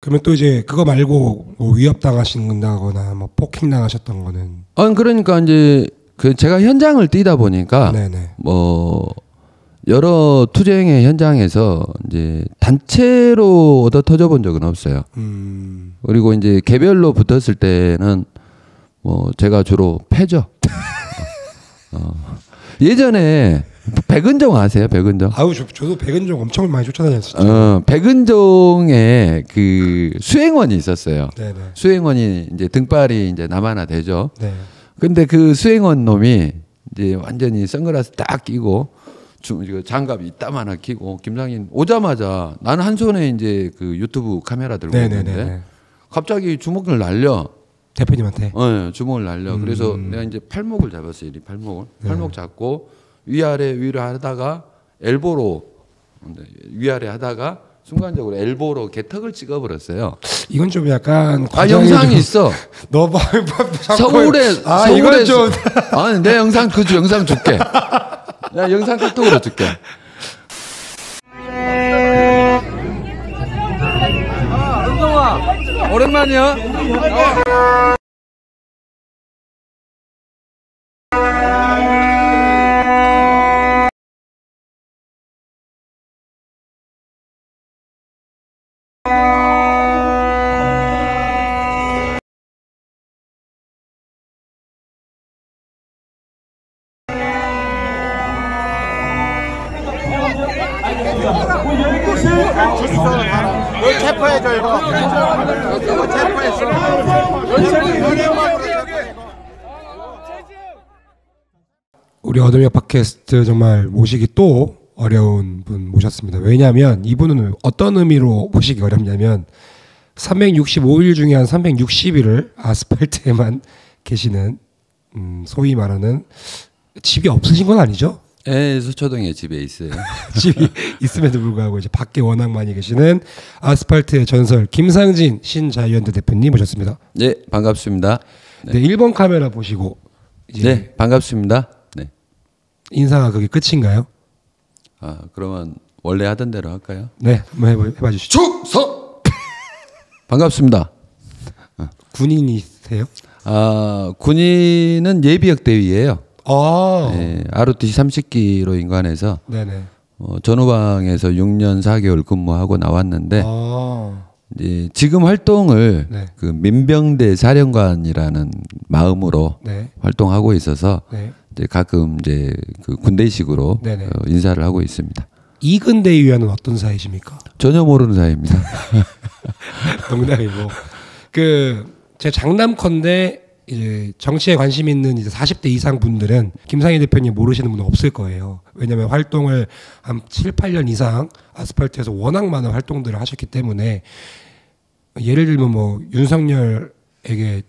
그러면 또 이제 그거 말고 뭐 위협 당하신다거나 뭐 폭행 당하셨던 거는 아 그러니까 이제 그 제가 현장을 뛰다 보니까 네네. 뭐 여러 투쟁의 현장에서 이제 단체로 얻어 터져 본 적은 없어요. 음. 그리고 이제 개별로 붙었을 때는 뭐 제가 주로 패죠. 어. 예전에 백은종 아세요? 백은종? 아우 저, 저도 백은종 엄청 많이 쫓아다녔었죠. 어, 백은종의 그 수행원이 있었어요. 네네. 수행원이 이제 등발이 이제 남하나 되죠. 네. 근데 그 수행원 놈이 이제 완전히 선글라스 딱 끼고 장갑 이따만하 끼고 김상인 오자마자 나는 한 손에 이제 그 유튜브 카메라 들고 있는데 네네네. 갑자기 주먹을 날려. 대표님한테. 어, 주먹을 날려. 음. 그래서 내가 이제 팔목을 잡았어요. 이 팔목을. 네. 팔목 잡고 위아래 위로 하다가 엘보로 근데 위아래 하다가 순간적으로 엘보로 개턱을 찍어버렸어요. 이건 좀 약간 아 과장이 영상이 좀- 있어. 너 봐, 서울에 아 서울에 이건 좀 아니 내 영상 그 영상 줄게. 야 영상 카톡으로 줄게. 오랜만이야. 우리 어둠의 팟캐스트 정말 모시기 또 어려운 분 모셨습니다. 왜냐하면 이분은 어떤 의미로 모시기 어렵냐면 365일 중에 한 360일을 아스팔트에만 계시는 음, 소위 말하는 집이 없으신 건 아니죠? 예, 서초동에 집에 있어요. 집이 있음에도 불구하고 이제 밖에 워낙 많이 계시는 아스팔트의 전설 김상진 신자유연대 대표님 모셨습니다. 네, 반갑습니다. 네. 1번 카메라 보시고 네, 반갑습니다. 네. 인사가 그게 끝인가요? 아, 그러면 원래 하던 대로 할까요? 네, 한번 해봐, 해봐 주시죠. 충성. 반갑습니다. 군인이세요? 아, 군인은 예비역 대위예요. 아, 예, ROTC 30기로 인관해서 네네. 어, 전후방에서 6년 4개월 근무하고 나왔는데 아, 이제 지금 활동을 네. 그 민병대 사령관이라는 마음으로 네, 활동하고 있어서 네. 이제 가끔 이제 그 군대식으로 네네. 어, 인사를 하고 있습니다. 이근대 위원은 어떤 사이십니까? 전혀 모르는 사이입니다. 농담이고 그 제 장남컨대 이제 정치에 관심 있는 이제 40대 이상 분들은 김상희 대표님 모르시는 분은 없을 거예요. 왜냐하면 활동을 한 7, 8년 이상 아스팔트에서 워낙 많은 활동들을 하셨기 때문에 예를 들면 뭐 윤석열에게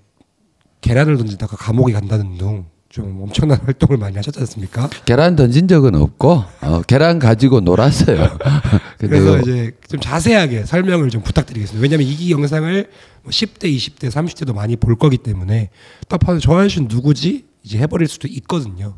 계란을 던지다가 감옥에 간다는 등 좀 엄청난 활동을 많이 하셨지 않습니까? 계란 던진 적은 없고 어, 계란 가지고 놀았어요. 그래서 요- 이제 좀 자세하게 설명을 좀 부탁드리겠습니다. 왜냐하면 이 영상을 뭐 10대, 20대, 30대도 많이 볼 거기 때문에 딱 봐도 저 아저씨는 누구지? 이제 해버릴 수도 있거든요.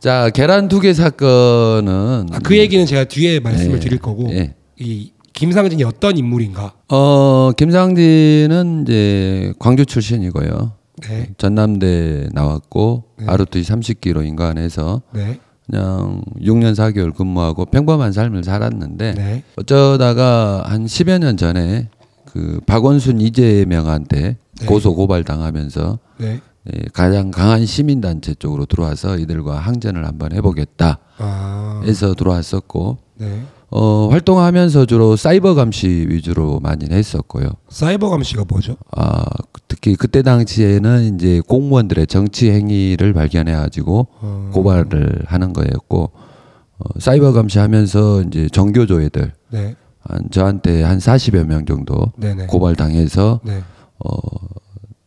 자 계란 두 개 사건은 아, 그 얘기는 제가 뒤에 말씀을 예, 드릴 거고 예. 이 김상진이 어떤 인물인가? 어 김상진은 이제 광주 출신이고요. 네, 전남대 나왔고 네. ROTC 30기로 인관해서 네, 그냥 6년 4개월 근무하고 평범한 삶을 살았는데 네, 어쩌다가 한 10여 년 전에 그 박원순 이재명한테 네. 고소 고발 당하면서 네. 예, 가장 강한 시민 단체 쪽으로 들어와서 이들과 항전을 한번 해보겠다 아, 해서 들어왔었고 네. 어, 활동하면서 주로 사이버 감시 위주로 많이 했었고요. 사이버 감시가 뭐죠? 아, 특히 그때 당시에는 이제 공무원들의 정치 행위를 발견해 가지고 어, 고발을 하는 거였고 어, 사이버 감시하면서 이제 정교 조회들 네, 한 저한테 한 40여 명 정도 네, 네. 고발 당해서 네. 어,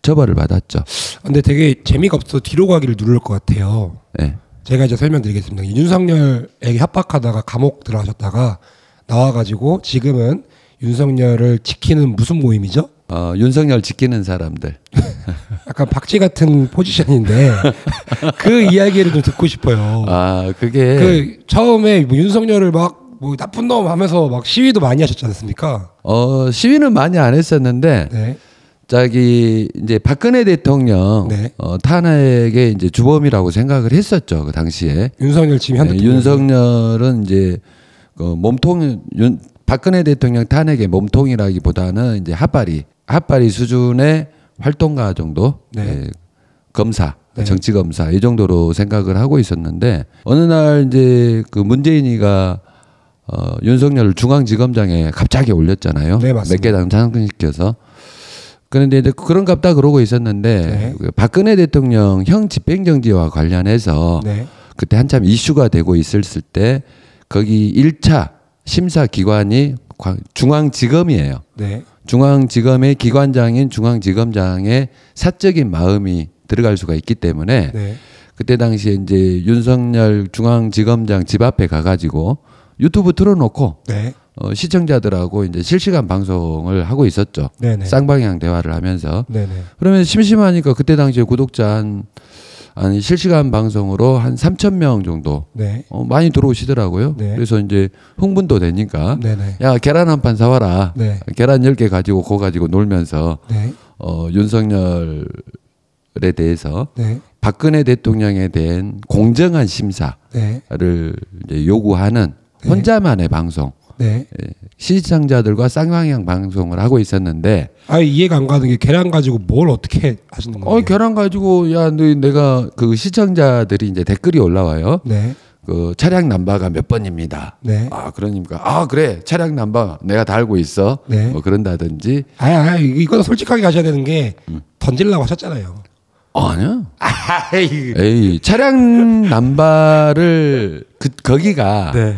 처벌을 받았죠. 근데 되게 재미가 없어 뒤로 가기를 누를 것 같아요. 예. 제가 이제 설명드리겠습니다. 윤석열에게 협박하다가 감옥 들어가셨다가 나와가지고 지금은 윤석열을 지키는 무슨 모임이죠? 어, 윤석열 지키는 사람들. 약간 박쥐 같은 포지션인데 그 이야기를 좀 듣고 싶어요. 아, 그게 그 처음에 뭐 윤석열을 막 뭐 나쁜 놈 하면서 막 시위도 많이 하셨지 않습니까? 어, 시위는 많이 안 했었는데 네. 저기 이제 박근혜 대통령 네. 어, 탄핵의 이제 주범이라고 생각을 했었죠 그 당시에 윤석열 지금 현 네. 윤석열은 이제 그 몸통 윤 박근혜 대통령 탄핵의 몸통이라기보다는 이제 핫바리 핫바리 수준의 활동가 정도 네. 예, 검사 네. 정치 검사 이 정도로 생각을 하고 있었는데 어느 날 이제 그 문재인이가 어, 윤석열을 중앙지검장에 갑자기 올렸잖아요. 네, 맞습니다. 몇 개당 장근시켜서 그런데 이제 그런 갑다 그러고 있었는데 네. 그 박근혜 대통령 형 집행정지와 관련해서 네. 그때 한참 이슈가 되고 있었을 때 거기 1차 심사 기관이 관- 중앙지검이에요. 네. 중앙지검의 기관장인 중앙지검장의 사적인 마음이 들어갈 수가 있기 때문에 네. 그때 당시에 이제 윤석열 중앙지검장 집 앞에 가가지고 유튜브 틀어놓고 네. 어, 시청자들하고 이제 실시간 방송을 하고 있었죠. 네네. 쌍방향 대화를 하면서 네네. 그러면 심심하니까 그때 당시에 구독자 한, 한 실시간 방송으로 한 3천 명 정도 네. 어, 많이 들어오시더라고요. 네. 그래서 이제 흥분도 되니까 네네. 야 계란 한 판 사와라. 네. 계란 10개 가지고 그거 가지고 놀면서 네. 어, 윤석열에 대해서 네. 박근혜 대통령에 대한 공정한 심사를 네. 이제 요구하는 네. 혼자만의 방송 네. 예, 시청자들과 쌍방향 방송을 하고 있었는데 아 이해가 안 가는 게 계란 가지고 뭘 어떻게 하시는 어 거예요? 계란 가지고 야 너 내가 그 시청자들이 이제 댓글이 올라와요. 네. 그 차량 남바가 몇 번입니다. 네. 아 그러니까 아 그래 차량 남바 내가 다 알고 있어. 네. 뭐 그런다든지 아, 아 이건 솔직하게 가셔야 되는 게 던질라고 하셨잖아요. 아니야. 아이. 에이 차량 남바를 그 거기가 네.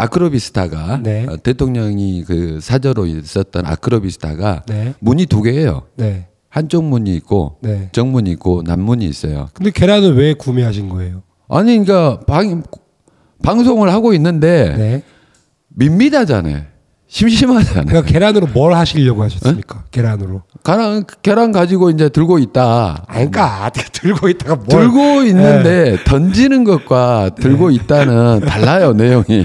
아크로비스타가 네. 어, 대통령이 그 사저로 있었던 아크로비스타가 네. 문이 두 개예요. 네. 한쪽 문이 있고 네. 정문이 있고 남문이 있어요. 근데 계란은 왜 구매하신 거예요? 아니 그러니까 방 방송을 하고 있는데 네. 밋밋하잖아요. 심심하잖아요. 그러니까 계란으로 뭘 하시려고 하셨습니까? 계란으로. 계란 계란 가지고 이제 들고 있다. 아, 그러니까 들고 있다가 뭘 들고 있는데 네. 던지는 것과 들고 있다는 달라요 내용이.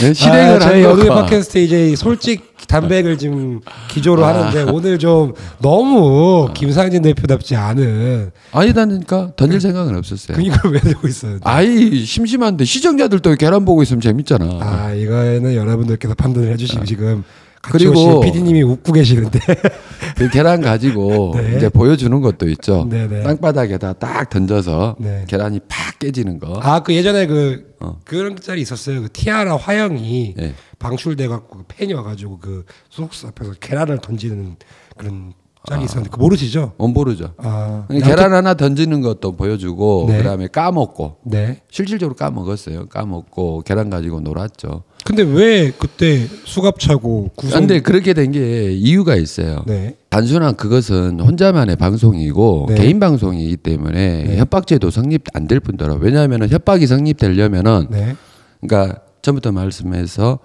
네, 실행을 아, 저희 어느 것과. 팟캐스트 이제 솔직 담백을 지금 기조로 하는데 오늘 좀 너무 김상진 대표답지 않은 아니 다니까 던질 생각은 없었어요. 그 이걸 왜 들고 있어요? 아이 심심한데 시청자들도 계란 보고 있으면 재밌잖아. 아 이거는 여러분들께서 판단을 해주시고 지금 같이 그리고- PD님이 웃고 계시는데 그 계란 가지고 네. 이제 보여주는 것도 있죠. 네네. 땅바닥에다 딱 던져서 네. 계란이 팍 깨지는 거. 아 그 예전에 그 어. 그런 짤이 있었어요. 그 티아라 화영이 예. 방출돼 갖고 그 팬이 와가지고 그 소속사 앞에서 계란을 던지는 그런 아. 짤이 있었는데 그 모르시죠? 못 모르죠. 아 계란 하나 던지는 것도 보여주고 네. 그다음에 까먹고 네. 실질적으로 까먹었어요. 까먹고 계란 가지고 놀았죠. 근데 왜 그때 수갑 차고 구성? 그런데 그렇게 된 게 이유가 있어요. 네. 단순한 그것은 혼자만의 방송이고 네. 개인 방송이기 때문에 네. 협박죄도 성립 안 될 뿐더러 왜냐하면 협박이 성립되려면은 네. 그러니까 처음부터 말씀해서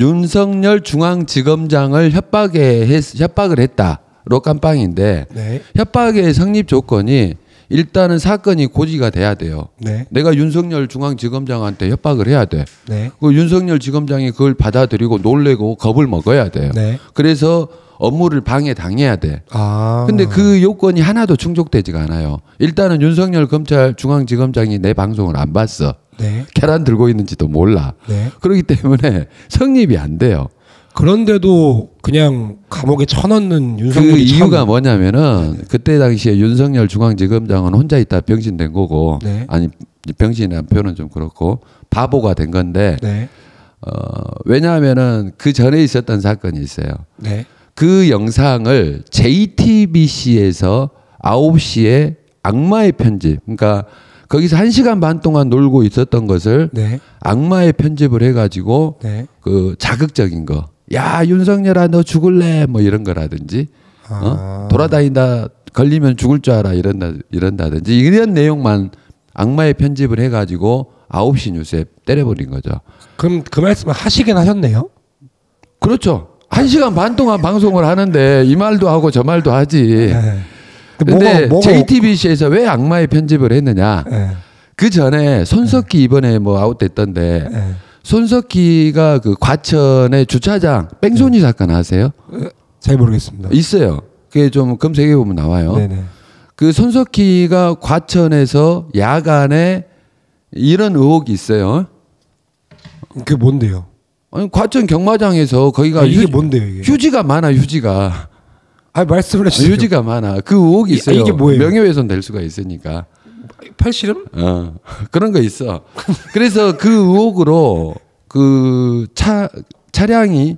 윤석열 중앙지검장을 협박에 했, 협박을 했다로 깜빵인데 네. 협박의 성립 조건이 일단은 사건이 고지가 돼야 돼요. 네. 내가 윤석열 중앙지검장한테 협박을 해야 돼. 네. 그 윤석열 지검장이 그걸 받아들이고 놀래고 겁을 먹어야 돼요. 네. 그래서 업무를 방해 당해야 돼. 아. 근데 그 요건이 하나도 충족되지가 않아요. 일단은 윤석열 검찰 중앙지검장이 내 방송을 안 봤어. 네. 계란 들고 있는지도 몰라. 네. 그렇기 때문에 성립이 안 돼요. 그런데도 그냥 감옥에 쳐넣는 그 윤석열이 이유가 참- 뭐냐면은 그때 당시에 윤석열 중앙지검장은 혼자 있다 병신된 거고 네. 아니 병신이라는 표현은 좀 그렇고 바보가 된 건데 네. 어, 왜냐하면은 그 전에 있었던 사건이 있어요. 네. 그 영상을 JTBC에서 9시에 악마의 편집, 그러니까 거기서 1시간 반 동안 놀고 있었던 것을 네. 악마의 편집을 해가지고 네. 그 자극적인 거. 야, 윤석열아, 너 죽을래? 뭐 이런 거라든지, 아. 어? 돌아다니다 걸리면 죽을 줄 알아. 이런다, 이런다든지, 이런 내용만 악마의 편집을 해가지고 9시 뉴스에 때려버린 거죠. 그럼 그 말씀을 하시긴 하셨네요. 그렇죠. 1시간 반 동안 방송을 하는데 이 말도 하고 저 말도 하지. 네. 근데 뭐가- 뭐가- JTBC에서 왜 악마의 편집을 했느냐? 네. 그 전에 손석희 이번에 뭐 아웃됐던데 네. 손석희가 그 과천의 주차장 뺑소니 사건 아세요? 잘 모르겠습니다. 있어요. 그게 좀 검색해 보면 나와요. 네네. 그 손석희가 과천에서 야간에 이런 의혹이 있어요. 그게 뭔데요? 아니 과천 경마장에서 거기가 아, 이게 휴, 뭔데요 이게? 휴지가 많아 휴지가 아 말씀을 해주세요. 휴지가 많아 그 의혹이 이- 있어요. 이 게 뭐예요? 명예훼손 될 수가 있으니까. 팔씨름? 어, 그런 거 있어. 그래서 그 의혹으로 그 차, 차량이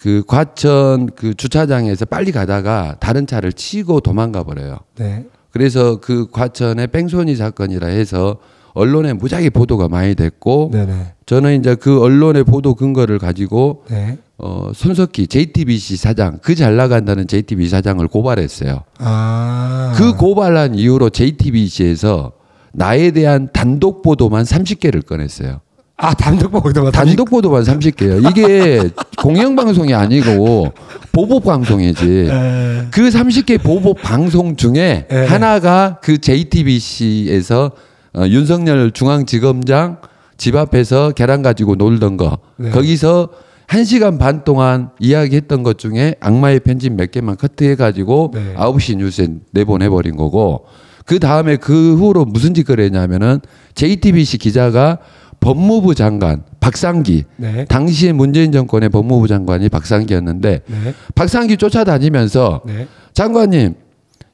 그 과천 그 주차장에서 빨리 가다가 다른 차를 치고 도망가 버려요. 네. 그래서 그 과천의 뺑소니 사건이라 해서 언론에 무지하게 보도가 많이 됐고 네네. 저는 이제 그 언론의 보도 근거를 가지고 네. 어, 손석희 JTBC 사장 그 잘 나간다는 JTBC 사장을 고발했어요. 아. 그 고발한 이후로 JTBC에서 나에 대한 단독 보도만 30개를 꺼냈어요. 아 단독 보도가 단독 보도만 30개예요. 이게 공영 방송이 아니고 보복 방송이지. 에... 그 30개 보복 방송 중에 네. 하나가 그 JTBC에서 어, 윤석열 중앙지검장 집 앞에서 계란 가지고 놀던 거. 네. 거기서 한 시간 반 동안 이야기했던 것 중에 악마의 편집 몇 개만 커트해 가지고 네. 9시 뉴스에 내보내 버린 거고 그 다음에 그 후로 무슨 짓거리 했냐면은 JTBC 기자가 법무부 장관 박상기 네. 당시에 문재인 정권의 법무부 장관이 박상기였는데 네. 박상기 쫓아다니면서 네. 장관님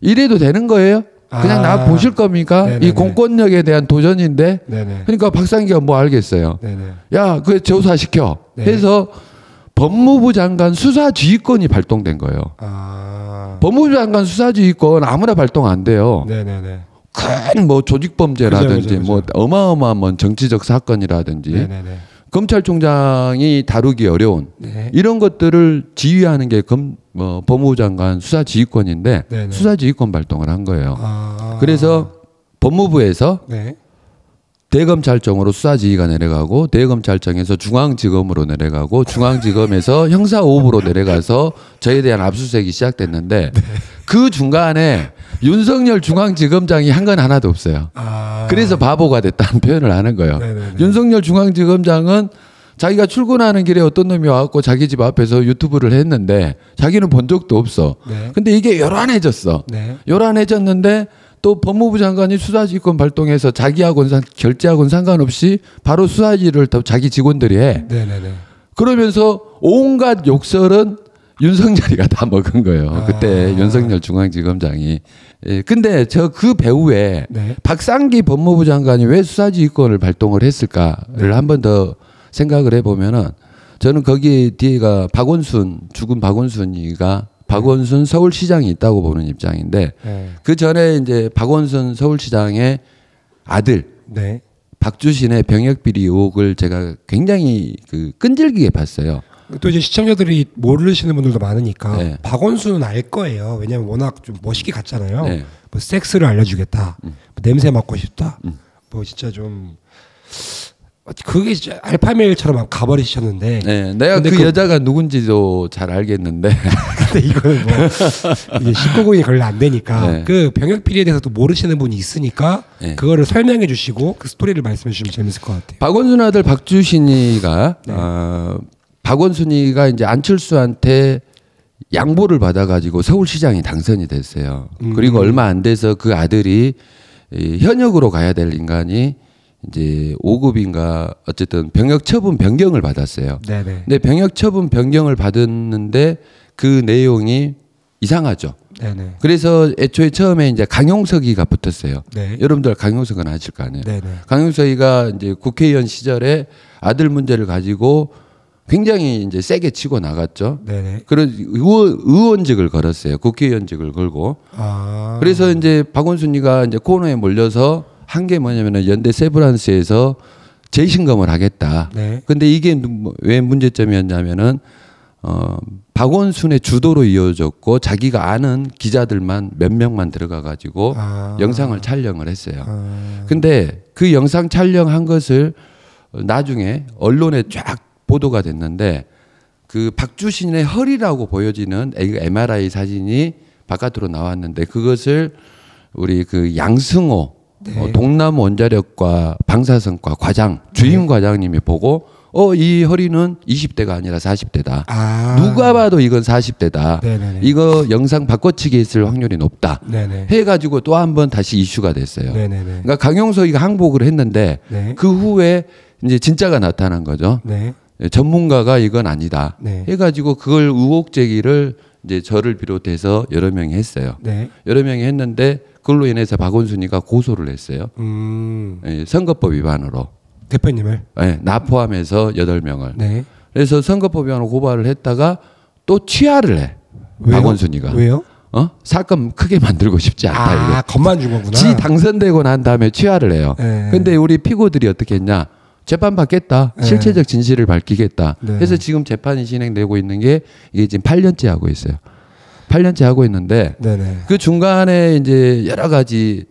이래도 되는 거예요? 그냥 아. 나 보실 겁니까? 네네네. 이 공권력에 대한 도전인데 네네. 그러니까 박상기가 뭐 알겠어요. 네네. 야, 그 조사시켜. 네. 해서 법무부 장관 수사지휘권이 발동된 거예요. 아. 법무부 장관 수사지휘권 아무나 발동 안 돼요. 네네네. 큰 뭐 조직범죄라든지 그죠, 그죠, 뭐 어마어마한 뭐 정치적 사건이라든지 네네네. 검찰총장이 다루기 어려운 네. 이런 것들을 지휘하는 게 검, 뭐 법무부 장관 수사지휘권인데 네네. 수사지휘권 발동을 한 거예요. 아. 그래서 법무부에서 네. 대검찰청으로 수사지휘가 내려가고 대검찰청에서 중앙지검으로 내려가고 중앙지검에서 형사오부로 내려가서 저에 대한 압수수색이 시작됐는데 네. 그 중간에 윤석열 중앙지검장이 한 건 하나도 없어요. 아. 그래서 바보가 됐다는 표현을 하는 거예요. 네네네. 윤석열 중앙지검장은 자기가 출근하는 길에 어떤 놈이 와갖고 자기 집 앞에서 유튜브를 했는데 자기는 본 적도 없어. 네. 근데 이게 요란해졌어. 네. 요란해졌는데 또 법무부 장관이 수사지휘권 발동해서 자기하고는 상- 결재하고는 상관없이 바로 수사지를 또 자기 직원들이 해. 네네네. 그러면서 온갖 욕설은 윤석열이가 다 먹은 거예요. 아. 그때 윤석열 중앙지검장이. 예, 근데 저 그 배후에 네. 박상기 법무부 장관이 왜 수사지휘권을 발동을 했을까를 네. 한번 더 생각을 해보면은 저는 거기 뒤에가 박원순 죽은 박원순이가 박원순 서울시장이 있다고 보는 입장인데 네. 그 전에 이제 박원순 서울시장의 아들 네. 박주신의 병역 비리 의혹을 제가 굉장히 그 끈질기게 봤어요. 또 이제 시청자들이 모르시는 분들도 많으니까 네. 박원순은 알 거예요. 왜냐면 워낙 좀 멋있게 갔잖아요. 네. 뭐 섹스를 알려주겠다. 뭐 냄새 맡고 싶다. 음. 뭐 진짜 좀 그게 알파메일처럼 가버리셨는데. 네, 내가 그, 그- 여자가 누군지도 잘 알겠는데 근데 이거는 뭐 이게 19금이 걸려 안 되니까 네. 그 병역 비리에 대해서 또 모르시는 분이 있으니까 네. 그거를 설명해 주시고 그 스토리를 말씀해 주시면 재밌을 것 같아요. 박원순 아들 박주신이가 네. 어, 박원순이가 이제 안철수한테 양보를 받아가지고 서울시장이 당선이 됐어요. 음. 그리고 얼마 안 돼서 그 아들이 이 현역으로 가야 될 인간이 이제 5급인가 어쨌든 병역 처분 변경을 받았어요. 네네. 근데 병역 처분 변경을 받았는데 그 내용이 이상하죠. 네네. 그래서 애초에 처음에 이제 강용석이가 붙었어요. 네. 여러분들 강용석은 아실 거 아니에요. 네네. 강용석이가 이제 국회의원 시절에 아들 문제를 가지고 굉장히 이제 세게 치고 나갔죠. 네네. 그런 의원, 의원직을 걸었어요. 국회의원직을 걸고. 아. 그래서 이제 박원순이가 이제 코너에 몰려서 한 게 뭐냐면은 연대 세브란스에서 재신검을 하겠다. 네. 근데 이게 누- 왜 문제점이었냐면은 어 박원순의 주도로 이어졌고 자기가 아는 기자들만 몇 명만 들어가 가지고 아. 영상을 촬영을 했어요. 아. 근데 그 영상 촬영한 것을 나중에 언론에 쫙 보도가 됐는데 그 박주신의 허리라고 보여지는 MRI 사진이 바깥으로 나왔는데 그것을 우리 그 양승호 네. 어, 동남 원자력과 방사선과 과장 주임 과장님이 보고 어 이 허리는 20대가 아니라 40대다. 아. 누가 봐도 이건 40대다. 네네네. 이거 영상 바꿔치기 있을 확률이 높다. 네네. 해가지고 또 한 번 다시 이슈가 됐어요. 네네네. 그러니까 강용석이가 항복을 했는데 네. 그 후에 이제 진짜가 나타난 거죠. 네. 예, 전문가가 이건 아니다. 네. 해가지고 그걸 의혹 제기를 이제 저를 비롯해서 여러 명이 했어요. 네. 여러 명이 했는데 그걸로 인해서 박원순이가 고소를 했어요. 음. 예, 선거법 위반으로. 대표님을. 예, 나 포함해서 여덟 명을. 네. 그래서 선거법 위반으로 고발을 했다가 또 취하를 해. 왜요? 박원순이가. 왜요? 어? 사건 크게 만들고 싶지 않다. 아, 이게. 겁만 준 거구나. 지 당선되고 난 다음에 취하를 해요. 네. 근데 우리 피고들이 어떻게 했냐? 재판 받겠다. 네. 실체적 진실을 밝히겠다. 네. 그래서 지금 재판이 진행되고 있는 게 이게 지금 8년째 하고 있어요. 8년째 하고 있는데 네네. 그 중간에 이제 여러 가지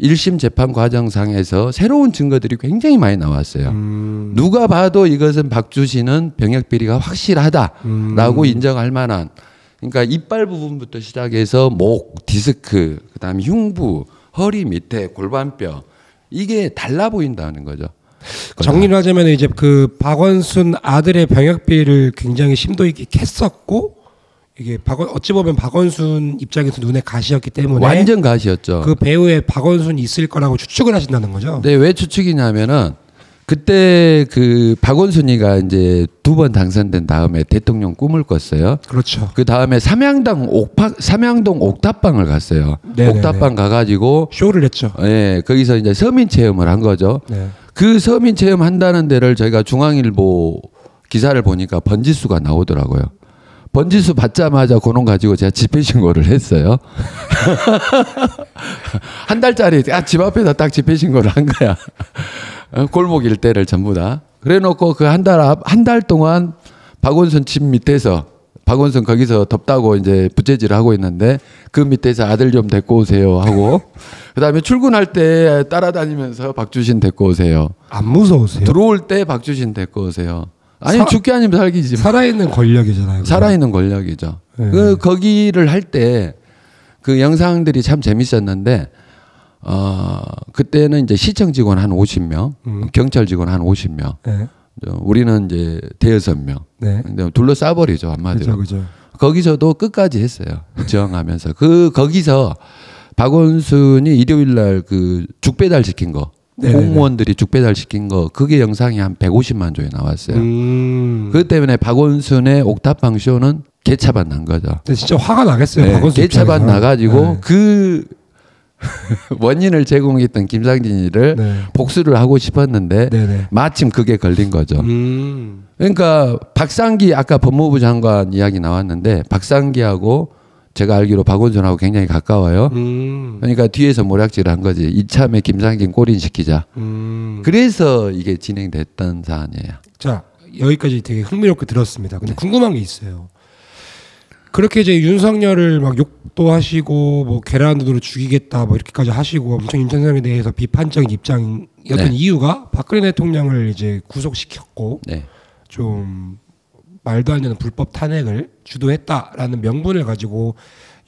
1심 재판 과정상에서 새로운 증거들이 굉장히 많이 나왔어요. 음. 누가 봐도 이것은 박주신은 병역 비리가 확실하다라고 음. 인정할 만한 그러니까 이빨 부분부터 시작해서 목, 디스크, 그다음에 흉부, 허리 밑에 골반뼈 이게 달라 보인다는 거죠. 정리를 하자면 이제 그 박원순 아들의 병역비를 굉장히 심도 있게 캤었고 이게 박원 어찌 보면 박원순 입장에서 눈에 가시였기 때문에 완전 가시였죠. 그 배우에 박원순이 있을 거라고 추측을 하신다는 거죠. 근데 왜 추측이냐면은 그때 그 박원순이가 이제 두 번 당선된 다음에 대통령 꿈을 꿨어요. 그렇죠. 그 다음에 삼양당 옥파 삼양동 옥탑방을 갔어요. 네네네. 옥탑방 가가지고 쇼를 했죠. 예 거기서 이제 서민 체험을 한 거죠. 네. 그 서민 체험 한다는 데를 저희가 중앙일보 기사를 보니까 번지수가 나오더라고요. 번지수 받자마자 그놈 가지고 제가 집회 신고를 했어요. 한 달짜리 딱집 앞에다 딱 집회 신고를 한 거야. 어, 골목 일대를 전부 다. 그래 놓고 그 한 달 앞, 한 달 동안 박원순 집 밑에서 박원순 거기서 덥다고 이제 부채질을 하고 있는데 그 밑에서 아들 좀 데리고 오세요 하고 그다음에 출근할 때 따라다니면서 박주신 데리고 오세요. 안 무서우세요? 들어올 때 박주신 데리고 오세요. 아니 사- 죽기 아니면 살기지. 살아있는 권력이잖아요. 살아있는 권력이죠. 네. 그 거기를 할 때 그 영상들이 참 재밌었는데 어 그때는 이제 시청 직원 한 50명, 음. 경찰 직원 한 50명. 네. 저 우리는 이제 대여섯 명. 네. 둘러싸 버리죠 한마디로. 그죠, 그죠. 거기서도 끝까지 했어요. 저항하면서 그 거기서 박원순이 일요일 날 그 죽배달 시킨 거 네네네. 공무원들이 죽 배달 시킨 거 그게 영상이 한 150만 조에 나왔어요. 음. 그 때문에 박원순의 옥탑방 쇼는 개차반 난 거죠. 진짜 화가 나겠어요. 네, 박원순 개차반 입장에서. 나가지고 네. 그 원인을 제공했던 김상진이를 네. 복수를 하고 싶었는데 네네. 마침 그게 걸린 거죠. 음. 그러니까 박상기 아까 법무부 장관 이야기 나왔는데 박상기하고 제가 알기로 박원순하고 굉장히 가까워요. 음. 그러니까 뒤에서 모략질을 한 거지. 이참에 김상진 꼬린 시키자. 음. 그래서 이게 진행됐던 사안이에요. 자 여기까지 되게 흥미롭게 들었습니다. 네. 근데 궁금한 게 있어요. 그렇게 이제 윤석열을 막 욕도 하시고 뭐 계란으로 죽이겠다 뭐 이렇게까지 하시고 엄청 윤석열에 대해서 비판적인 입장이었던 네. 이유가 박근혜 대통령을 이제 구속시켰고 네. 좀 말도 안 되는 불법 탄핵을 주도했다라는 명분을 가지고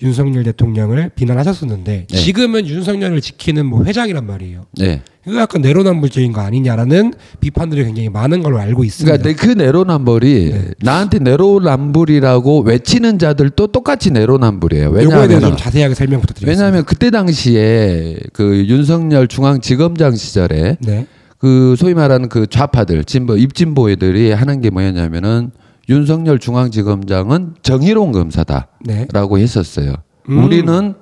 윤석열 대통령을 비난하셨었는데 네. 지금은 윤석열을 지키는 뭐 회장이란 말이에요. 네. 이거 약간 내로남불적인 거 아니냐라는 비판들이 굉장히 많은 걸로 알고 있습니다. 그러니까 내- 그 내로남불이 네. 나한테 내로남불이라고 외치는 자들도 똑같이 내로남불이에요. 왜냐하면 좀 자세하게 설명 부탁드리겠습니다. 왜냐하면 그때 당시에 그 윤석열 중앙지검장 시절에 네. 그 소위 말하는 그 좌파들 진보 입진보 애들이 하는 게 뭐였냐면은 윤석열 중앙지검장은 정의로운 검사다라고 네. 했었어요. 음. 우리는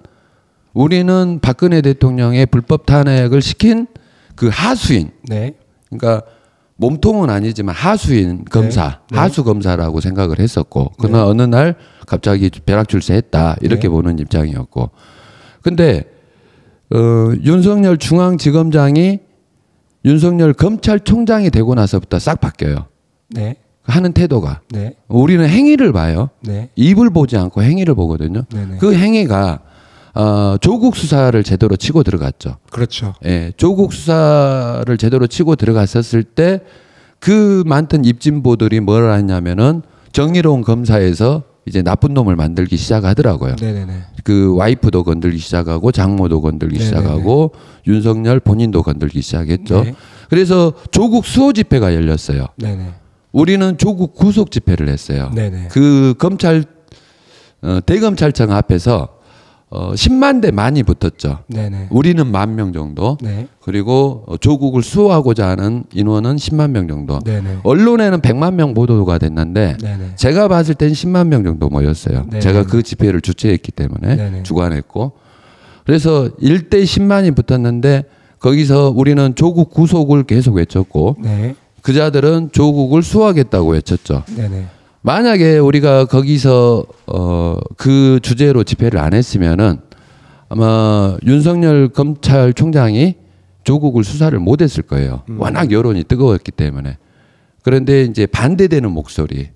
우리는 박근혜 대통령의 불법 탄핵을 시킨 그 하수인 네. 그러니까 몸통은 아니지만 하수인 검사, 네. 하수 검사라고 생각을 했었고, 그러나 어느 날 갑자기 벼락 출세했다 이렇게 네. 보는 입장이었고, 근데 어, 윤석열 중앙지검장이 윤석열 검찰총장이 되고 나서부터 싹 바뀌어요. 네. 하는 태도가 네. 우리는 행위를 봐요. 네. 입을 보지 않고 행위를 보거든요. 네. 네. 그 행위가 어, 조국 수사를 제대로 치고 들어갔죠. 그렇죠. 예, 조국 수사를 제대로 치고 들어갔었을 때 그 많던 입진보들이 뭘 하냐면은 정의로운 검사에서 이제 나쁜 놈을 만들기 시작하더라고요. 네, 네, 네. 그 와이프도 건들기 시작하고 장모도 건들기 네네네. 시작하고 윤석열 본인도 건들기 시작했죠. 네. 그래서 조국 수호 집회가 열렸어요. 네, 네. 우리는 조국 구속 집회를 했어요. 네네. 그 검찰 어, 대검찰청 앞에서 어, 10만 대 많이 붙었죠. 네네. 우리는 만 명 정도. 네. 그리고 어, 조국을 수호하고자 하는 인원은 10만 명 정도. 네네. 언론에는 100만 명 보도가 됐는데 네네. 제가 봤을 땐 10만 명 정도 모였어요. 제가 그 집회를 주최했기 때문에. 주관했고 그래서 1대 10만이 붙었는데 거기서 우리는 조국 구속을 계속 외쳤고 네. 그자들은 조국을 수호하겠다고 외쳤죠. 네네. 만약에 우리가 거기서 어 그 주제로 집회를 안 했으면은 아마 윤석열 검찰총장이 조국을 수사를 못 했을 거예요. 워낙 여론이 뜨거웠기 때문에. 그런데 이제 반대되는 목소리,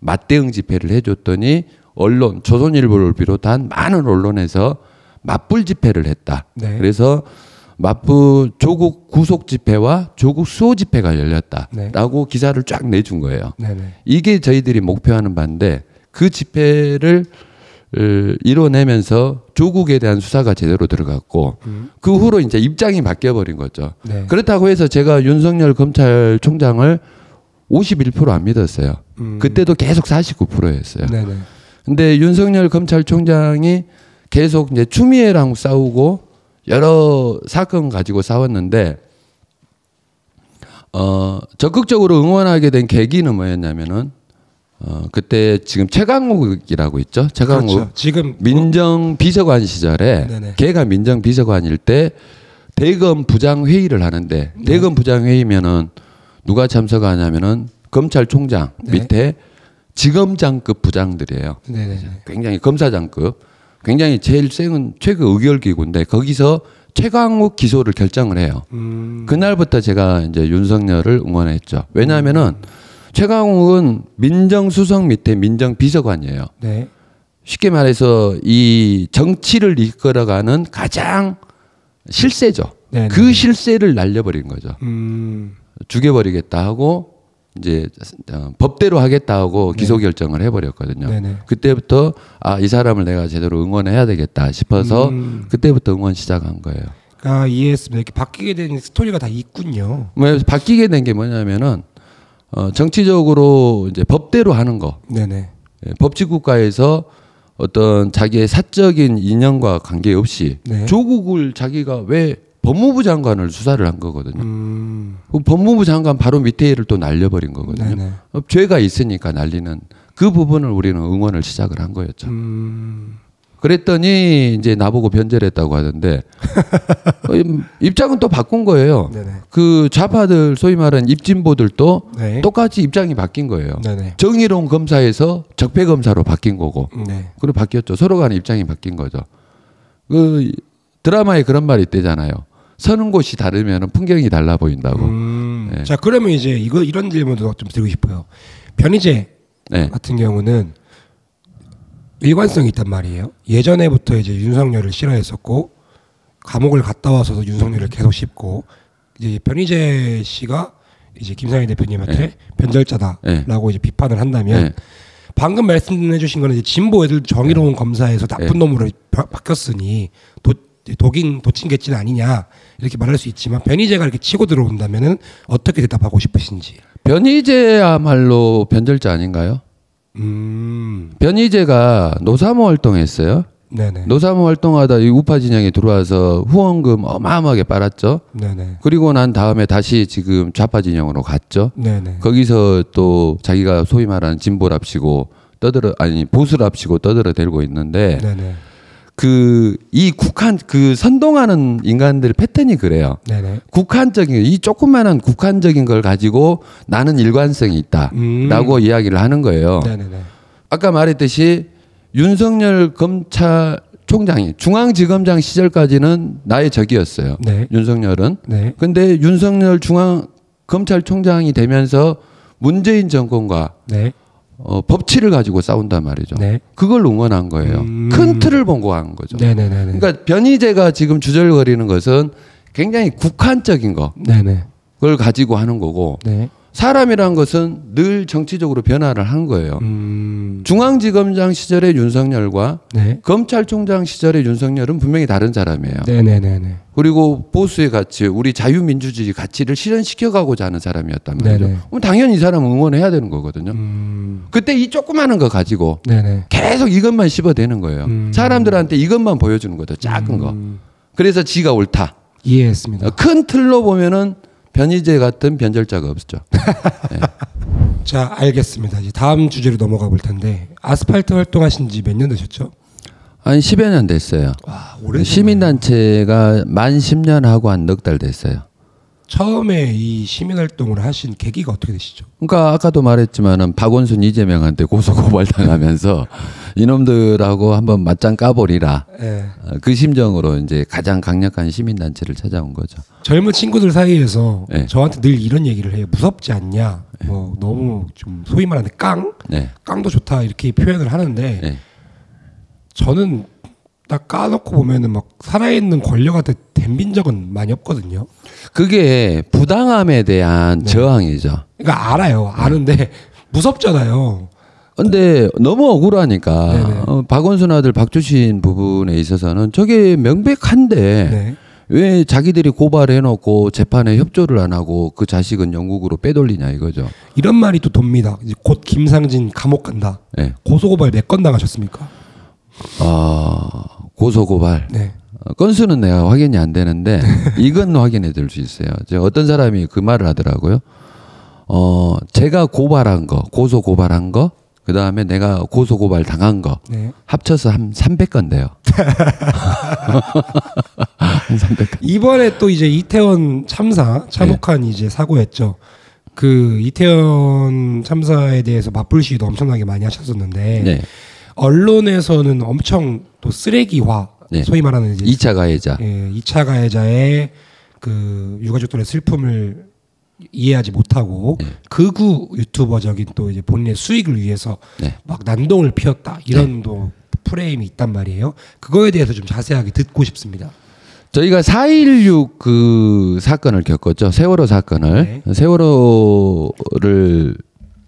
맞대응 집회를 해줬더니 언론, 조선일보를 비롯한 많은 언론에서 맞불 집회를 했다. 네. 그래서 맞불 조국 구속 집회와 조국 수호 집회가 네. 열렸다라고 기사를 쫙 내준 거예요. 네네. 이게 저희들이 목표하는 바인데 그 집회를 어, 이뤄내면서 조국에 대한 수사가 제대로 들어갔고 그 후로 이제 입장이 바뀌어 버린 거죠. 네. 그렇다고 해서 제가 윤석열 검찰총장을 51%안 믿었어요. 음. 그때도 계속 49%였어요. 네네. 근데 윤석열 검찰총장이 계속 이제 추미애랑 싸우고 여러 사건 가지고 싸웠는데 어 적극적으로 응원하게 된 계기는 뭐였냐면은 어 그때 지금 최강욱이라고 있죠. 최강욱 그렇죠. 지금 민정 비서관 시절에 네네. 걔가 민정 비서관일 때 대검 부장 회의를 하는데 네. 대검 부장 회의면은 누가 참석하냐면은 검찰총장 네. 밑에 지검장급 부장들이에요. 네네. 굉장히 검사장급, 굉장히 제일 센 최고 의결 기구인데 거기서 최강욱 기소를 결정을 해요. 음. 그날부터 제가 이제 윤석열을 응원했죠. 왜냐하면은 최강욱은 민정수석 밑에 민정비서관이에요. 네. 쉽게 말해서 이 정치를 이끌어가는 가장 실세죠. 네네. 그 실세를 날려버린 거죠. 음. 죽여버리겠다 하고 이제 어, 법대로 하겠다 하고 기소 결정을 해버렸거든요. 네네. 그때부터 아 이 사람을 내가 제대로 응원해야 되겠다 싶어서 음. 그때부터 응원 시작한 거예요. 아 이해했습니다. 이렇게 바뀌게 된 스토리가 다 있군요. 뭐 바뀌게 된 게 뭐냐면은 어, 정치적으로 이제 법대로 하는 거, 네네. 예, 법치 국가에서 어떤 자기의 사적인 인연과 관계없이 네. 조국을 자기가 왜 법무부 장관을 수사를 한 거거든요. 음. 그 법무부 장관 바로 밑에 일을 또 날려버린 거거든요. 네네. 어, 죄가 있으니까 날리는 그 부분을 우리는 응원을 시작을 한 거였죠. 음. 그랬더니 이제 나보고 변절했다고 하던데 어, 임- 입장은 또 바꾼 거예요. 네네. 그 좌파들 소위 말하는 입진보들도 네. 똑같이 입장이 바뀐 거예요. 네네. 정의로운 검사에서 적폐 검사로 바뀐 거고 네. 그리고 바뀌었죠. 서로 간에 입장이 바뀐 거죠. 그 드라마에 그런 말이 있대잖아요. 서는 곳이 다르면 풍경이 달라 보인다고. 음. 네. 자 그러면 이제 이거 이런 질문도 좀 드리고 싶어요. 변희재 네. 같은 경우는 일관성이 있단 말이에요. 예전에부터 이제 윤석열을 싫어했었고 감옥을 갔다 와서도 윤석열을 계속 씹고 이제 변희재 씨가 이제 김상희 대표님한테 네. 변절자다라고 이제 비판을 한다면 네. 방금 말씀해 주신 거는 이제 진보 애들 정의로운 검사에서 나쁜 네. 놈으로 바, 바뀌었으니 도, 독인 도친개찐 아니냐 이렇게 말할 수 있지만 변희재가 이렇게 치고 들어온다면은 어떻게 대답하고 싶으신지. 변희재야말로 변절자 아닌가요? 음, 변희재가 노사모 활동했어요. 네네, 노사모 활동하다 이 우파 진영에 들어와서 후원금 어마어마하게 빨았죠. 네네, 그리고 난 다음에 다시 지금 좌파 진영으로 갔죠. 네네, 거기서 또 자기가 소위 말하는 진보랍시고 떠들어 아니 보수랍시고 떠들어 대고 있는데 네네, 그 이 국한 그 선동하는 인간들 패턴이 그래요. 네네. 국한적인 이 조그마한 국한적인 걸 가지고 나는 일관성이 있다라고 음. 이야기를 하는 거예요. 네네네. 아까 말했듯이 윤석열 검찰총장이 중앙지검장 시절까지는 나의 적이었어요. 네. 윤석열은. 네. 근데 윤석열 중앙 검찰총장이 되면서 문재인 정권과 네. 어, 법치를 가지고 싸운단 말이죠. 네. 그걸 응원한 거예요. 음. 큰 틀을 본거 한 거죠. 네네네. 그러니까 변희재가 지금 주절거리는 것은 굉장히 국한적인 거 네네. 그걸 가지고 하는 거고 네. 사람이란 것은 늘 정치적으로 변화를 한 거예요. 음. 중앙지검장 시절의 윤석열과 네. 검찰총장 시절의 윤석열은 분명히 다른 사람이에요. 네네네네. 그리고 보수의 가치, 우리 자유민주주의 가치를 실현시켜가고자 하는 사람이었단 말이죠. 네네. 그럼 당연히 이 사람은 응원해야 되는 거거든요. 음. 그때 이 조그마한 거 가지고 네네. 계속 이것만 씹어대는 거예요. 음. 사람들한테 이것만 보여주는 거죠. 작은 거. 음. 그래서 지가 옳다. 이해했습니다. 큰 틀로 보면은 변희재 같은 변절자가 없었죠. 자, 알겠습니다. 이제 다음 주제로 넘어가 볼 텐데 아스팔트 활동하신 지 몇 년 되셨죠? 한 10여 년 됐어요. 와, 시민단체가 만 10년 하고 한 넉 달 됐어요. 처음에 이 시민 활동을 하신 계기가 어떻게 되시죠? 그러니까 아까도 말했지만은 박원순 이재명한테 고소고발 당하면서 이놈들하고 한번 맞짱 까버리라. 예. 어, 그 심정으로 이제 가장 강력한 시민단체를 찾아온 거죠. 젊은 친구들 사이에서 네. 저한테 늘 이런 얘기를 해요. 무섭지 않냐? 뭐 너무 좀 소위 말하는 깡, 네. 깡도 좋다 이렇게 표현을 하는데 네. 저는 딱 까놓고 보면은 막 살아있는 권력한테 덤빈 적은 많이 없거든요. 그게 부당함에 대한 네. 저항이죠. 그러니까 알아요. 아는데 무섭잖아요. 근데 너무 억울하니까 네네. 어, 박원순 아들 박주신 부분에 있어서는 저게 명백한데 네. 왜 자기들이 고발해놓고 재판에 협조를 안 하고 그 자식은 영국으로 빼돌리냐 이거죠. 이런 말이 또 돕니다. 이제 곧 김상진 감옥 간다. 네. 고소고발 몇 건 나가셨습니까? 어, 고소고발. 네. 어, 건수는 내가 확인이 안 되는데 이건 확인해 줄수 있어요. 저 어떤 사람이 그 말을 하더라고요. 어, 제가 고발한 거, 고소 고발한 거, 그 다음에 내가 고소 고발 당한 거 네. 합쳐서 한 300건 돼요. 한 300건. 이번에 또 이제 이태원 참사 참혹한 이제 사고였죠. 그 이태원 참사에 대해서 맞불 시위도 엄청나게 많이 하셨었는데 네. 언론에서는 엄청 또 쓰레기화 네. 소위 말하는 이제 2차 가해자. 예, 2차 가해자의 그 유가족들의 슬픔을 이해하지 못하고 네. 극우 유튜버적인 또 이제 본인의 수익을 위해서 네. 막 난동을 피웠다 이런 또 프레임이 있단 말이에요. 그거에 대해서 좀 자세하게 듣고 싶습니다. 저희가 4.16 그 사건을 겪었죠. 세월호 사건을. 네. 세월호를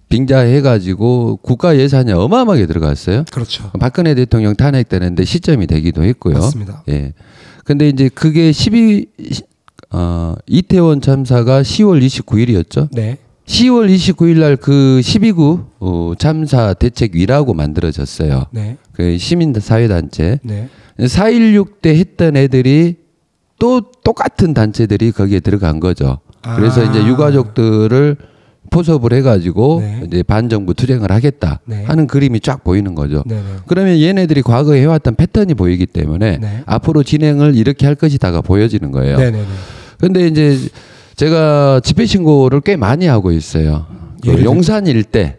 빙자해가지고 국가 예산이 어마어마하게 들어갔어요. 그렇죠. 박근혜 대통령 탄핵되는데 시점이 되기도 했고요. 맞습니다. 예. 근데 이제 그게 12, 어, 이태원 참사가 10월 29일이었죠. 네. 10월 29일 날 그 12구 어, 참사 대책위라고 만들어졌어요. 네. 그 시민사회단체. 네. 4.16 때 했던 애들이 또 똑같은 단체들이 거기에 들어간 거죠. 그래서 아. 이제 유가족들을 포섭을 해가지고 네. 이제 반정부 투쟁을 하겠다 네. 하는 그림이 쫙 보이는 거죠. 네. 네. 그러면 얘네들이 과거에 해왔던 패턴이 보이기 때문에 네. 앞으로 진행을 이렇게 할 것이다가 보여지는 거예요. 네. 네. 네. 이제 제가 집회 신고를 꽤 많이 하고 있어요. 그 용산 일대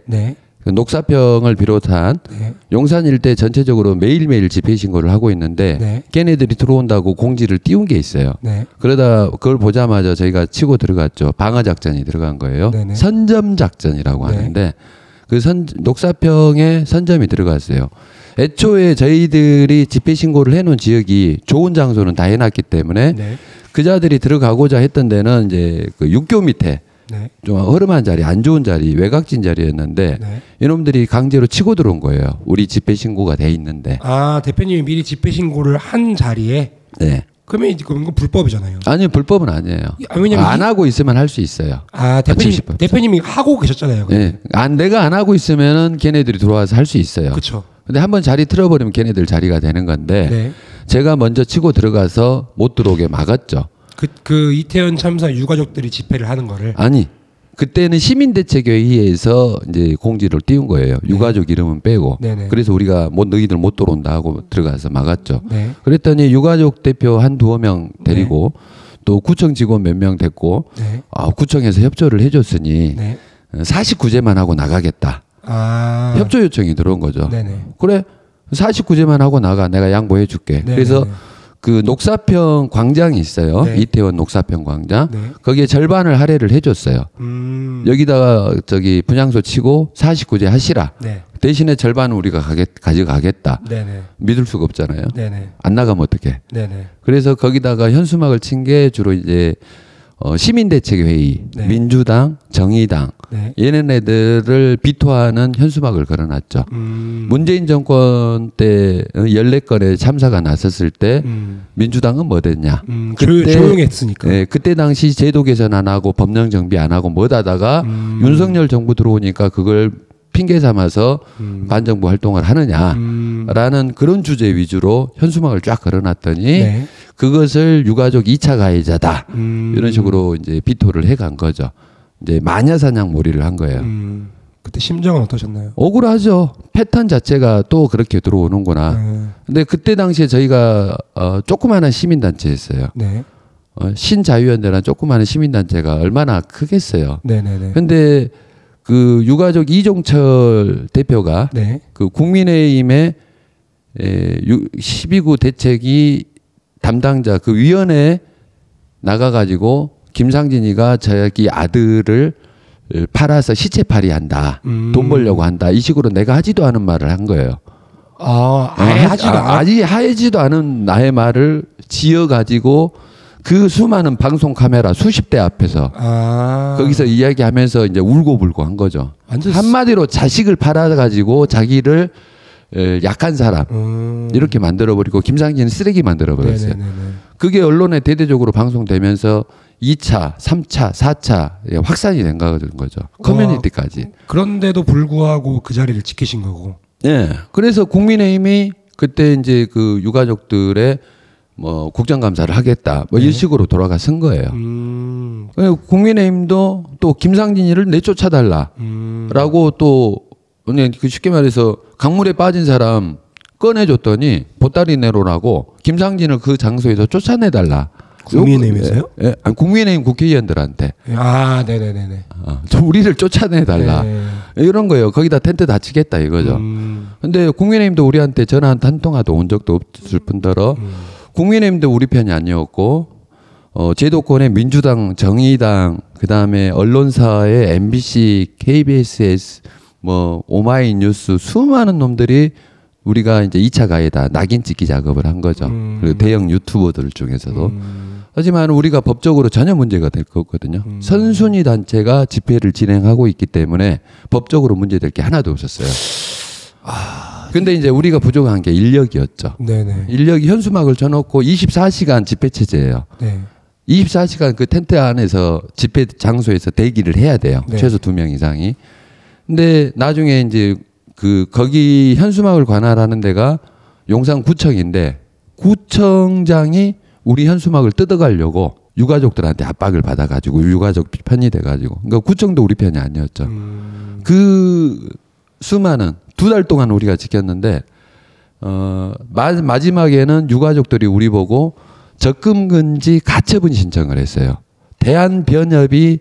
녹사평을 비롯한 네. 용산 일대 전체적으로 매일매일 집회 신고를 하고 있는데 네. 걔네들이 들어온다고 공지를 띄운 게 있어요. 네. 그러다 그걸 보자마자 저희가 치고 들어갔죠. 방어 작전이 들어간 거예요. 네네. 선점 작전이라고 네. 하는데 그 선 녹사평에 선점이 들어갔어요. 애초에 저희들이 집회 신고를 해놓은 지역이 좋은 장소는 다 해놨기 때문에 네. 그자들이 들어가고자 했던 데는 이제 그 육교 밑에 네. 좀 허름한 자리, 안 좋은 자리, 외곽진 자리였는데 네. 이놈들이 강제로 치고 들어온 거예요. 우리 집회 신고가 돼 있는데. 아 대표님이 미리 집회 신고를 한 자리에 네. 그러면 이제 그건 불법이잖아요. 아니 불법은 아니에요. 아, 왜냐면 안 이- 하고 있으면 할 수 있어요. 아 대표님 70%. 대표님이 하고 계셨잖아요. 예. 안 내가 안 하고 있으면은 걔네들이 들어와서 할 수 있어요. 그렇죠. 근데 한번 자리 틀어버리면 걔네들 자리가 되는 건데 네. 제가 먼저 치고 들어가서 못 들어오게 막았죠. 그, 그 이태원 참사 유가족들이 집회를 하는 거를 아니 그때는 시민대책회의에서 이제 공지를 띄운 거예요. 유가족 이름은 빼고. 네. 네네. 그래서 우리가 뭐 너희들 못 들어온다 하고 들어가서 막았죠. 네. 그랬더니 유가족 대표 한 두어 명 데리고 또 구청 직원 몇 명 됐고 네. 아, 구청에서 협조를 해줬으니 네. 49제만 하고 나가겠다. 아. 협조 요청이 들어온 거죠. 네네. 그래 49제만 하고 나가 내가 양보해 줄게. 그래서 그 녹사평 광장이 있어요. 네. 이태원 녹사평 광장. 네. 거기에 절반을 할애를 해줬어요. 음. 여기다가 저기 분향소 치고 49제 하시라. 네. 대신에 절반은 우리가 가겠, 가져가겠다. 네네. 믿을 수가 없잖아요. 네네. 안 나가면 어떡해. 네네. 그래서 거기다가 현수막을 친 게 주로 이제 어, 시민대책회의, 네. 민주당, 정의당 네. 얘네들을 비토하는 현수막을 걸어놨죠. 음. 문재인 정권 때 14건의 참사가 났었을 때 음. 민주당은 뭐 됐냐? 음. 그때- 조, 조용했으니까. 예, 그때 당시 제도 개선 안 하고 법령 정비 안 하고 뭐 하다가 음. 윤석열 정부 들어오니까 그걸 핑계 삼아서 음. 반정부 활동을 하느냐. 음. 라는 그런 주제 위주로 현수막을 쫙 걸어놨더니 네. 그것을 유가족 2차 가해자다. 음. 이런 식으로 이제 비토를 해간 거죠. 이제 마녀사냥 몰이를 한 거예요. 음. 그때 심정은 어떠셨나요? 억울하죠. 패턴 자체가 또 그렇게 들어오는구나. 네. 근데 그때 당시에 저희가 어, 조그마한 시민단체였어요. 네. 어, 신자유연대란 조그마한 시민단체가 얼마나 크겠어요. 네네네. 근데 그 유가족 이종철 대표가 네. 그 국민의힘의 에, 유, 12구 대책이 담당자 그 위원회 나가가지고 김상진이가 자기 아들을 팔아서 시체 팔이 한다. 음. 돈 벌려고 한다. 이 식으로 내가 하지도 않은 말을 한 거예요. 아, 아예 어, 하지도 아. 아직 하지도 않은 나의 말을 지어 가지고 그 수많은 방송 카메라 수십 대 앞에서 아. 거기서 이야기하면서 이제 울고불고 한 거죠. 완전 한마디로 자식을 팔아가지고 자기를 에, 약한 사람 음. 이렇게 만들어버리고 김상진은 쓰레기 만들어버렸어요. 네네네네. 그게 언론에 대대적으로 방송되면서 2차, 3차, 4차 예, 확산이 된 거죠. 커뮤니티까지. 그런데도 불구하고 그 자리를 지키신 거고. 예. 그래서 국민의힘이 그때 이제 그 유가족들의 뭐 국정감사를 하겠다. 뭐 네. 이런 식으로 돌아가선 거예요. 음. 그리고 국민의힘도 또 김상진이를 내쫓아달라. 음. 라고 또 그냥 그 쉽게 말해서 강물에 빠진 사람 꺼내줬더니 보따리 내로라고 김상진을 그 장소에서 쫓아내달라. 국민의힘에서요? 예, 예. 아니, 국민의힘 국회의원들한테 아, 네네네네. 어, 저 우리를 쫓아내달라. 네. 이런 거예요. 거기다 텐트 다 치겠다 이거죠. 음. 근데 국민의힘도 우리한테 전화 한 통화도 온 적도 없을 뿐더러 음. 국민의힘도 우리 편이 아니었고 어, 제도권의 민주당, 정의당, 그 다음에 언론사의 MBC, KBS, 뭐 오마이뉴스 수많은 놈들이 우리가 이제 2차 가해다 낙인 찍기 작업을 한 거죠. 음. 그리고 대형 유튜버들 중에서도. 음. 하지만 우리가 법적으로 전혀 문제가 될거 없거든요. 음. 선순위 단체가 집회를 진행하고 있기 때문에 법적으로 문제될 게 하나도 없었어요. 아, 근데 이제 우리가 부족한 게 인력이었죠. 네네. 인력이 현수막을 쳐놓고 24시간 집회 체제예요. 네. 24시간 그 텐트 안에서 집회 장소에서 대기를 해야 돼요. 네. 최소 두 명 이상이. 근데 나중에 이제 그 거기 현수막을 관할하는 데가 용산구청인데 구청장이 우리 현수막을 뜯어가려고 유가족들한테 압박을 받아가지고 유가족 편이 돼가지고 그러니까 구청도 우리 편이 아니었죠. 음. 그 수많은 두 달 동안 우리가 지켰는데 어 마, 마지막에는 유가족들이 우리 보고 적금 금지 가처분 신청을 했어요. 대한 변협이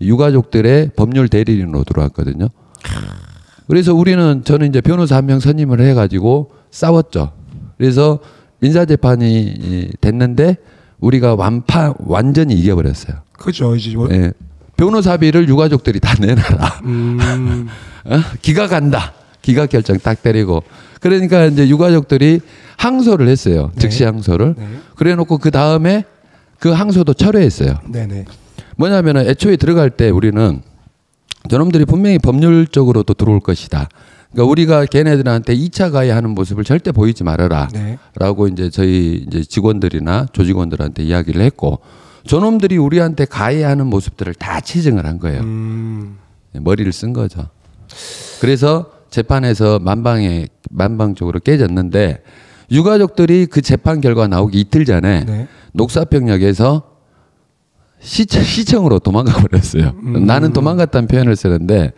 유가족들의 법률 대리인으로 들어왔거든요. 그래서 우리는 저는 이제 변호사 한 명 선임을 해가지고 싸웠죠. 그래서 민사 재판이 됐는데 우리가 완파 완전히 이겨버렸어요. 그죠. 이제 뭐, 예. 변호사비를 유가족들이 다 내놔라. 음. 어? 기가 간다. 기가 결정 딱 때리고. 그러니까 이제 유가족들이 항소를 했어요. 네. 즉시 항소를. 네. 그래 놓고 그 다음에 그 항소도 철회했어요. 네네. 뭐냐면은 애초에 들어갈 때 우리는 저놈들이 분명히 법률적으로도 들어올 것이다. 그러니까 우리가 걔네들한테 2차 가해하는 모습을 절대 보이지 말아라. 네. 라고 이제 저희 이제 직원들이나 조직원들한테 이야기를 했고 저놈들이 우리한테 가해하는 모습들을 다 치증을 한 거예요. 음. 머리를 쓴 거죠. 그래서 재판에서 만방에 만방적으로 깨졌는데 유가족들이 그 재판 결과 나오기 이틀 전에 네. 녹사평역에서 시청, 시청 으로 도망가 버렸어요. 음. 나는 도망갔다는 표현을 쓰는데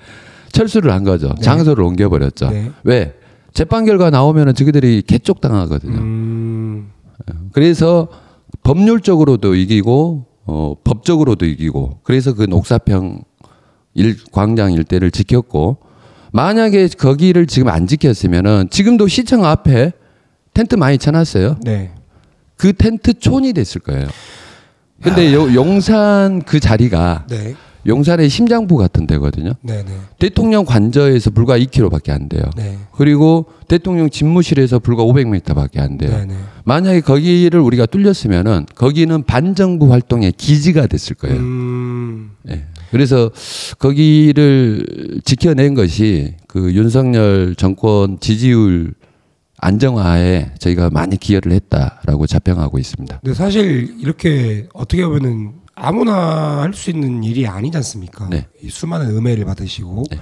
철수를 한 거죠. 네. 장소를 옮겨 버렸죠. 네. 왜? 재판 결과 나오면은 저기들이 개쪽 당하거든요. 음. 그래서 법률적으로도 이기고 어, 법적으로도 이기고 그래서 그 녹사평 일, 광장 일대를 지켰고 만약에 거기를 지금 안 지켰으면은 지금도 시청 앞에 텐트 많이 쳐놨어요. 네. 그 텐트 촌이 됐을 거예요. 근데 요, 용산 그 자리가 네. 용산의 심장부 같은 데거든요. 네네. 대통령 관저에서 불과 2km밖에 안 돼요. 네. 그리고 대통령 집무실에서 불과 500m밖에 안 돼요. 네네. 만약에 거기를 우리가 뚫렸으면은 거기는 반정부 활동의 기지가 됐을 거예요. 음, 예. 그래서 거기를 지켜낸 것이 그 윤석열 정권 지지율 안정화에 저희가 많이 기여를 했다라고 자평하고 있습니다. 근데 사실 이렇게 어떻게 보면은 아무나 할 수 있는 일이 아니지 않습니까? 네. 이 수많은 음해를 받으시고 네.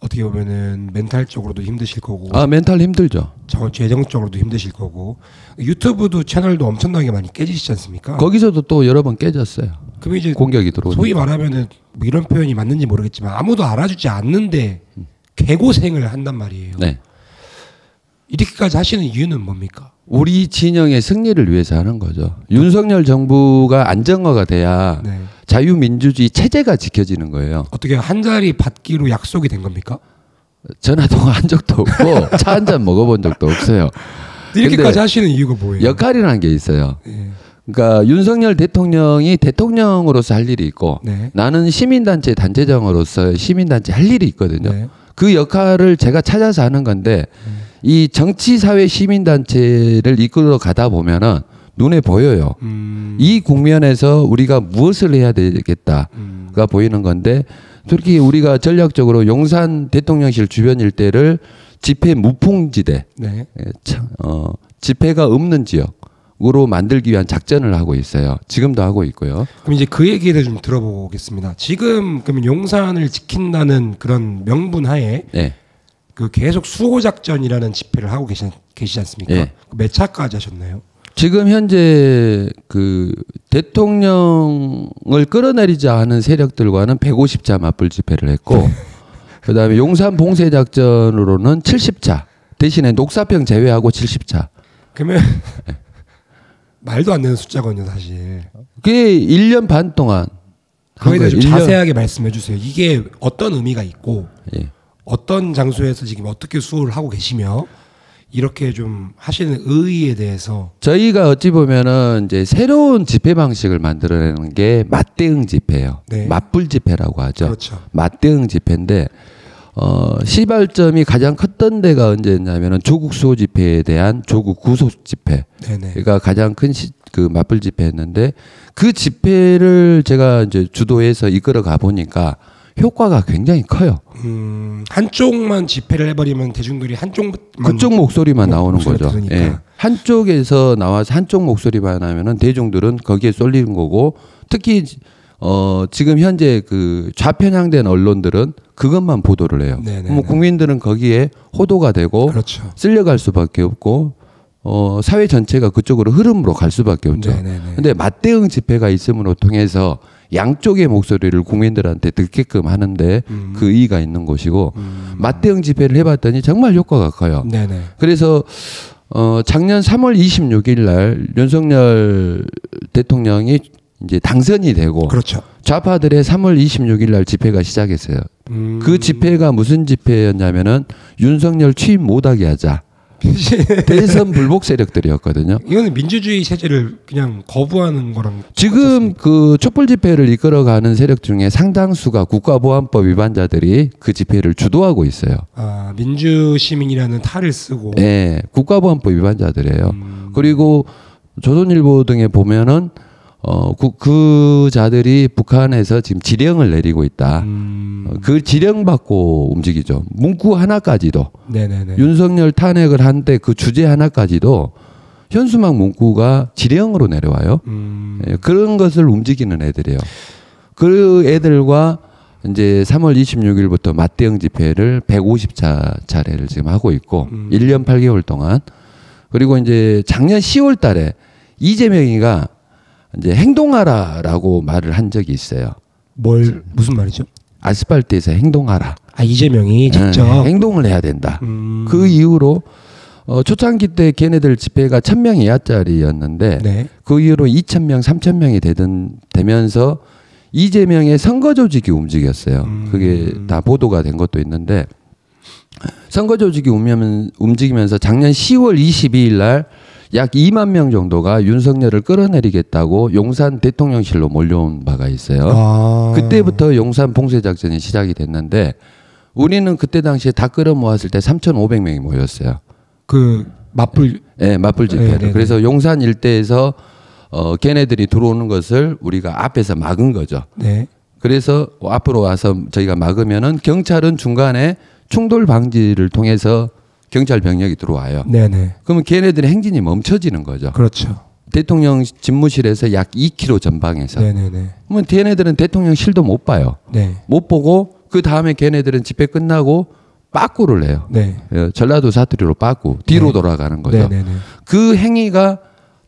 어떻게 보면은 멘탈적으로도 힘드실 거고 아 멘탈 힘들죠. 저 재정적으로도 힘드실 거고 유튜브도 채널도 엄청나게 많이 깨지시지 않습니까? 거기서도 또 여러 번 깨졌어요. 그럼 이제 공격이 들어오니까. 소위 말하면은 뭐 이런 표현이 맞는지 모르겠지만 아무도 알아주지 않는데 개고생을 한단 말이에요. 네. 이렇게까지 하시는 이유는 뭡니까? 우리 진영의 승리를 위해서 하는 거죠. 윤석열 정부가 안정화가 돼야 네. 자유민주주의 체제가 지켜지는 거예요. 어떻게 한 자리 받기로 약속이 된 겁니까? 전화 통화한 적도 없고 차 한 잔 먹어본 적도 없어요. 이렇게까지 하시는 이유가 뭐예요? 역할이라는 게 있어요. 예. 그러니까 윤석열 대통령이 대통령으로서 할 일이 있고 네. 나는 시민단체 단체장으로서 시민단체 할 일이 있거든요. 네. 그 역할을 제가 찾아서 하는 건데 이 정치 사회 시민 단체를 이끌어 가다 보면은 눈에 보여요. 음, 이 국면에서 우리가 무엇을 해야 되겠다가 음, 보이는 건데 특히 우리가 전략적으로 용산 대통령실 주변 일대를 집회 무풍지대, 네. 예, 참, 어, 집회가 없는 지역으로 만들기 위한 작전을 하고 있어요. 지금도 하고 있고요. 그럼 이제 그 얘기를 좀 들어보겠습니다. 지금 그러면 용산을 지킨다는 그런 명분 하에 네. 그 계속 수호 작전이라는 집회를 하고 계시, 계시지 않습니까? 예. 몇 차까지 하셨나요? 지금 현재 그 대통령을 끌어내리자 하는 세력들과는 150차 맞불 집회를 했고 그다음에 용산 봉쇄 작전으로는 70차 대신에 녹사평 제외하고 70차. 그러면 말도 안 되는 숫자거든요, 사실. 그게 1년 반 동안 한 그거에 대해 좀 거예요. 1년 자세하게 말씀해 주세요. 이게 어떤 의미가 있고 예. 어떤 장소에서 지금 어떻게 수호를 하고 계시며 이렇게 좀 하시는 의의에 대해서 저희가 어찌 보면은 이제 새로운 집회 방식을 만들어내는 게 맞대응 집회예요. 네. 맞불 집회라고 하죠. 그렇죠. 맞대응 집회인데 어 시발점이 가장 컸던 데가 언제였냐면은 조국 수호 집회에 대한 조국 구속 집회. 네네. 그러니까 가장 큰그 맞불 집회였는데 그 집회를 제가 이제 주도해서 이끌어 가 보니까 효과가 굉장히 커요. 음, 한쪽만 집회를 해버리면 대중들이 한쪽만 그쪽 목소리만 나오는 목소리가 거죠. 들으니까. 예. 한쪽에서 나와서 한쪽 목소리만 하면은 대중들은 거기에 쏠리는 거고 특히 어 지금 현재 그 좌편향된 언론들은 그것만 보도를 해요. 네네네. 뭐 국민들은 거기에 호도가 되고 그렇죠. 쓸려갈 수밖에 없고 어 사회 전체가 그쪽으로 흐름으로 갈 수밖에 없죠. 네네네. 근데 맞대응 집회가 있음으로 통해서 양쪽의 목소리를 국민들한테 듣게끔 하는데 음. 그 의의가 있는 것이고 음. 맞대응 집회를 해봤더니 정말 효과가 커요. 네네. 그래서 어 작년 3월 26일 날 윤석열 대통령이 이제 당선이 되고 그렇죠. 좌파들의 3월 26일 날 집회가 시작했어요. 음. 그 집회가 무슨 집회였냐면은 윤석열 취임 못하게 하자. 대선 불복 세력들이었거든요. 이거는 민주주의 체제를 그냥 거부하는 거랑 지금 그 촛불 집회를 이끌어가는 세력 중에 상당수가 국가보안법 위반자들이 그 집회를 주도하고 있어요. 아, 민주 시민이라는 탈을 쓰고 예, 국가보안법 위반자들이에요. 음. 그리고 조선일보 등에 보면은 어, 그, 그 자들이 북한에서 지금 지령을 내리고 있다. 음. 어, 그 지령 받고 움직이죠. 문구 하나까지도 네네네. 윤석열 탄핵을 한 때 그 주제 하나까지도 현수막 문구가 지령으로 내려와요. 음. 예, 그런 것을 움직이는 애들이에요. 그 애들과 이제 3월 26일부터 맞대응 집회를 150차 차례를 지금 하고 있고 음. 1년 8개월 동안 그리고 이제 작년 10월 달에 이재명이가 이제 행동하라라고 말을 한 적이 있어요. 뭘 무슨 말이죠? 아스팔트에서 행동하라. 아 이재명이 직접 예, 행동을 해야 된다. 음. 그 이후로 어, 초창기 때 걔네들 집회가 1000명 이하짜리였는데 네. 그 이후로 2,000명, 3,000명이 되던 되면서 이재명의 선거 조직이 움직였어요. 음. 그게 다 보도가 된 것도 있는데 선거 조직이 움직이면- 움직이면서 작년 10월 22일 날 약 2만 명 정도가 윤석열을 끌어내리겠다고 용산 대통령실로 몰려온 바가 있어요. 아. 그때부터 용산 봉쇄 작전이 시작이 됐는데 우리는 그때 당시에 다 끌어 모았을 때 3,500명이 모였어요. 그 맞불 예, 맞불 네, 집회를. 네, 네. 그래서 용산 일대에서 어 걔네들이 들어오는 것을 우리가 앞에서 막은 거죠. 네. 그래서 앞으로 와서 저희가 막으면은 경찰은 중간에 충돌 방지를 통해서 경찰 병력이 들어와요. 네네. 그러면 걔네들의 행진이 멈춰지는 거죠. 그렇죠. 대통령 집무실에서 약 2km 전방에서. 네네네. 그러면 걔네들은 대통령실도 못 봐요. 네. 못 보고 그 다음에 걔네들은 집회 끝나고 빠꾸를 해요. 네. 예, 전라도 사투리로 빠꾸 뒤로 네. 돌아가는 거죠. 네네네. 그 행위가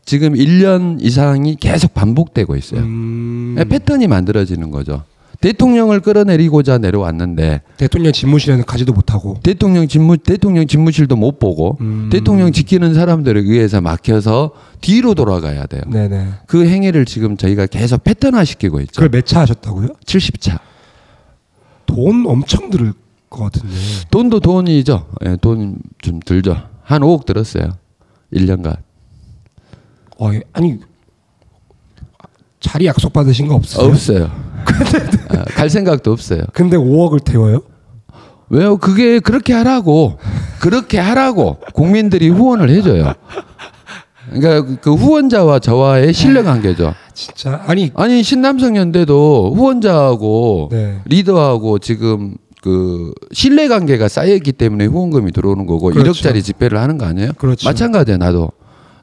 지금 1년 이상이 계속 반복되고 있어요. 음. 예, 패턴이 만들어지는 거죠. 대통령을 끌어내리고자 내려왔는데 대통령 집무실에는 가지도 못하고. 대통령 집무 대통령 집무실도 못 보고 음. 대통령 지키는 사람들에 의해서 막혀서 뒤로 돌아가야 돼요. 네네. 그 행위를 지금 저희가 계속 패턴화 시키고 있죠. 그걸 몇 차 하셨다고요? 70차. 돈 엄청 들을 것 같은데. 돈도 돈이죠. 예, 돈 좀 들죠. 한 5억 들었어요. 1년간. 어, 아니 자리 약속 받으신 거 없으세요? 없어요. 아, 갈 생각도 없어요. 근데 5억을 태워요? 왜요? 그게 그렇게 하라고 그렇게 하라고 국민들이 후원을 해줘요. 그러니까 그 후원자와 저와의 신뢰 관계죠. 진짜 아니 아니 신남성 연대도 후원자하고 네. 리더하고 지금 그 신뢰 관계가 쌓여있기 때문에 후원금이 들어오는 거고 그렇죠. 1억짜리 집회를 하는 거 아니에요? 그렇죠. 마찬가지야 나도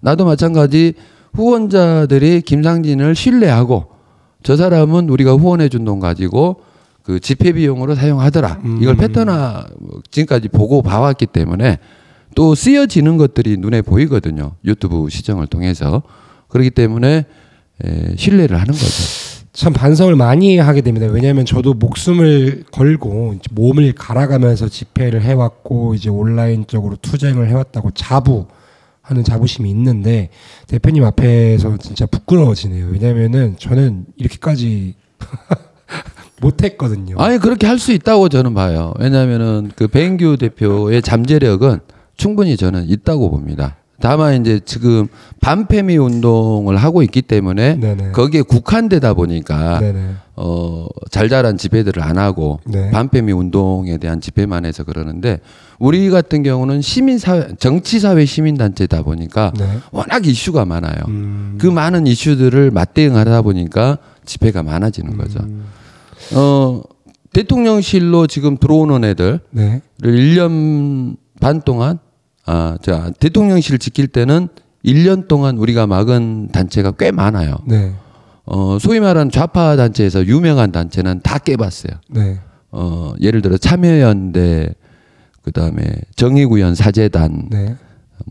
나도 마찬가지 후원자들이 김상진을 신뢰하고 저 사람은 우리가 후원해 준 돈 가지고 그 집회 비용으로 사용하더라 음. 이걸 패턴화 지금까지 보고 봐왔기 때문에 또 쓰여지는 것들이 눈에 보이거든요 유튜브 시청을 통해서 그렇기 때문에 에, 신뢰를 하는 거죠. 참 반성을 많이 하게 됩니다. 왜냐하면 저도 목숨을 걸고 몸을 갈아가면서 집회를 해왔고 이제 온라인적으로 투쟁을 해왔다고 자부 하는 자부심이 있는데 대표님 앞에서 진짜 부끄러워지네요. 왜냐하면은 저는 이렇게까지 못했거든요. 아니 그렇게 할 수 있다고 저는 봐요. 왜냐하면은 그 배인규 대표의 잠재력은 충분히 저는 있다고 봅니다. 다만 이제 지금 반패미 운동을 하고 있기 때문에 네네. 거기에 국한되다 보니까 네네. 어 잘잘한 집회들을 안 하고 네. 반패미 운동에 대한 집회만 해서 그러는데 우리 같은 경우는 시민 사회 정치 사회 시민 단체다 보니까 네. 워낙 이슈가 많아요. 음. 그 많은 이슈들을 맞대응하다 보니까 집회가 많아지는 거죠. 음. 어, 대통령실로 지금 들어오는 애들을 네. 1년 반 동안 아, 자, 대통령실 지킬 때는 1년 동안 우리가 막은 단체가 꽤 많아요. 네. 어, 소위 말하는 좌파 단체에서 유명한 단체는 다 깨봤어요. 네. 어, 예를 들어 참여연대 그 다음에 정의구현 사재단 네.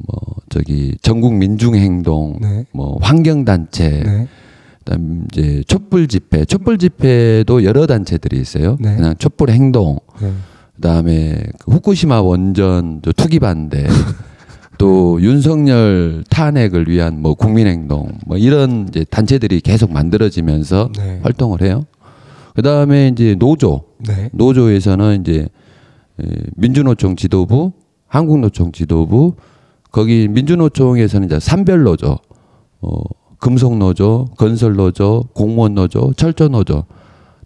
뭐 저기 전국 민중행동 네. 뭐 환경단체 네. 그다음 이제 촛불 집회, 촛불 집회도 여러 단체들이 있어요. 네. 그냥 촛불 행동, 네. 그다음에 그 후쿠시마 원전 저 투기 반대, 또 윤석열 탄핵을 위한 뭐 국민행동, 뭐 이런 이제 단체들이 계속 만들어지면서 네. 활동을 해요. 그 다음에 이제 노조, 네. 노조에서는 이제 에, 민주노총 지도부, 한국노총 지도부, 거기 민주노총에서는 이제 산별 노조, 어, 금속 노조, 건설 노조, 공무원 노조, 철저 노조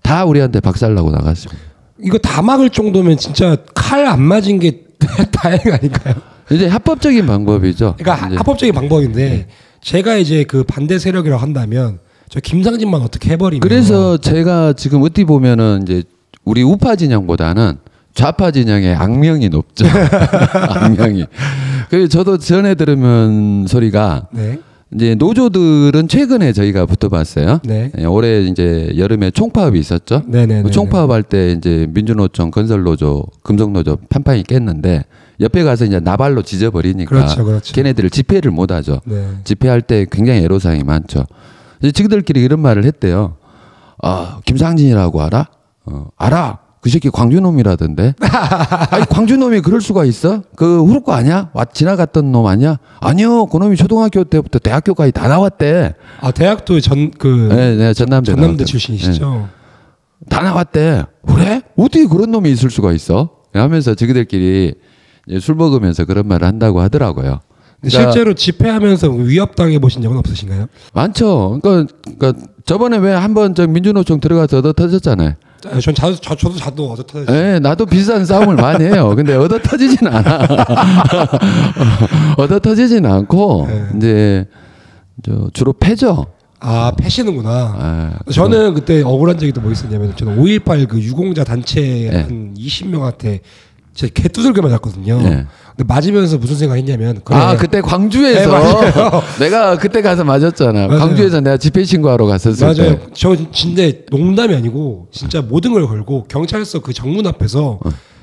다 우리한테 박살나고 나갔습니다. 이거 다 막을 정도면 진짜 칼 안 맞은 게 다행 아닌가요? 이제 합법적인 방법이죠. 그러니까 이제 합법적인 방법인데 제가 이제 그 반대 세력이라고 한다면 저 김상진만 어떻게 해버리면 그래서 제가 지금 어떻게 보면은 이제 우리 우파 진영보다는 좌파 진영의 악명이 높죠. 악명이. 그래서 저도 전에 들으면 소리가 네, 이제 노조들은 최근에 저희가 붙어봤어요. 네, 예, 올해 이제 여름에 총파업이 있었죠. 네, 네, 그 총파업할 때 이제 민주노총, 건설노조, 금속노조 판판이 깼는데 옆에 가서 이제 나발로 지져버리니까 그렇죠, 그렇죠. 걔네들을 집회를 못하죠. 네, 집회할 때 굉장히 애로사항이 많죠. 이제 지그들끼리 이런 말을 했대요. 아 김상진이라고 알아? 어, 알아. 그 새끼 광주놈이라던데. 아니 광주놈이 그럴 수가 있어? 그 후루과 아니야? 와 지나갔던 놈 아니야? 아니요. 그 놈이 초등학교 때부터 대학교까지 다 나왔대. 아 대학도 전 그 네, 네, 전남대. 전남대. 출신이시죠? 다 나왔대. 그래? 어떻게 그런 놈이 있을 수가 있어? 하면서 저기들끼리 이제 술 먹으면서 그런 말을 한다고 하더라고요. 그러니까- 실제로 집회하면서 위협당해 보신 적은 없으신가요? 많죠. 그러니까, 그러니까 저번에 왜 한번 저 민주노총 들어가서 얻어 터졌잖아요. 아, 전 자도 저, 저도 자도 얻어 터져. 예, 나도 비슷한 싸움을 많이 해요. 근데 얻어 터지진 않아. 얻어 터지진 않고 네. 이제 저 주로 패죠. 아 패시는구나. 아, 저는 그때 억울한 적이 또 뭐 있었냐면 저는 5.18 그 유공자 단체 네. 한 20명한테 진짜 개 두들겨 맞았거든요. 네. 근데 맞으면서 무슨 생각했냐면 그래, 아 그때 광주에서 네, 맞아요. 내가 그때 가서 맞았잖아. 맞아요. 광주에서 내가 집회 신고하러 갔었을 맞아요. 때. 저 진짜 농담이 아니고 진짜 모든 걸 걸고 경찰서 그 정문 앞에서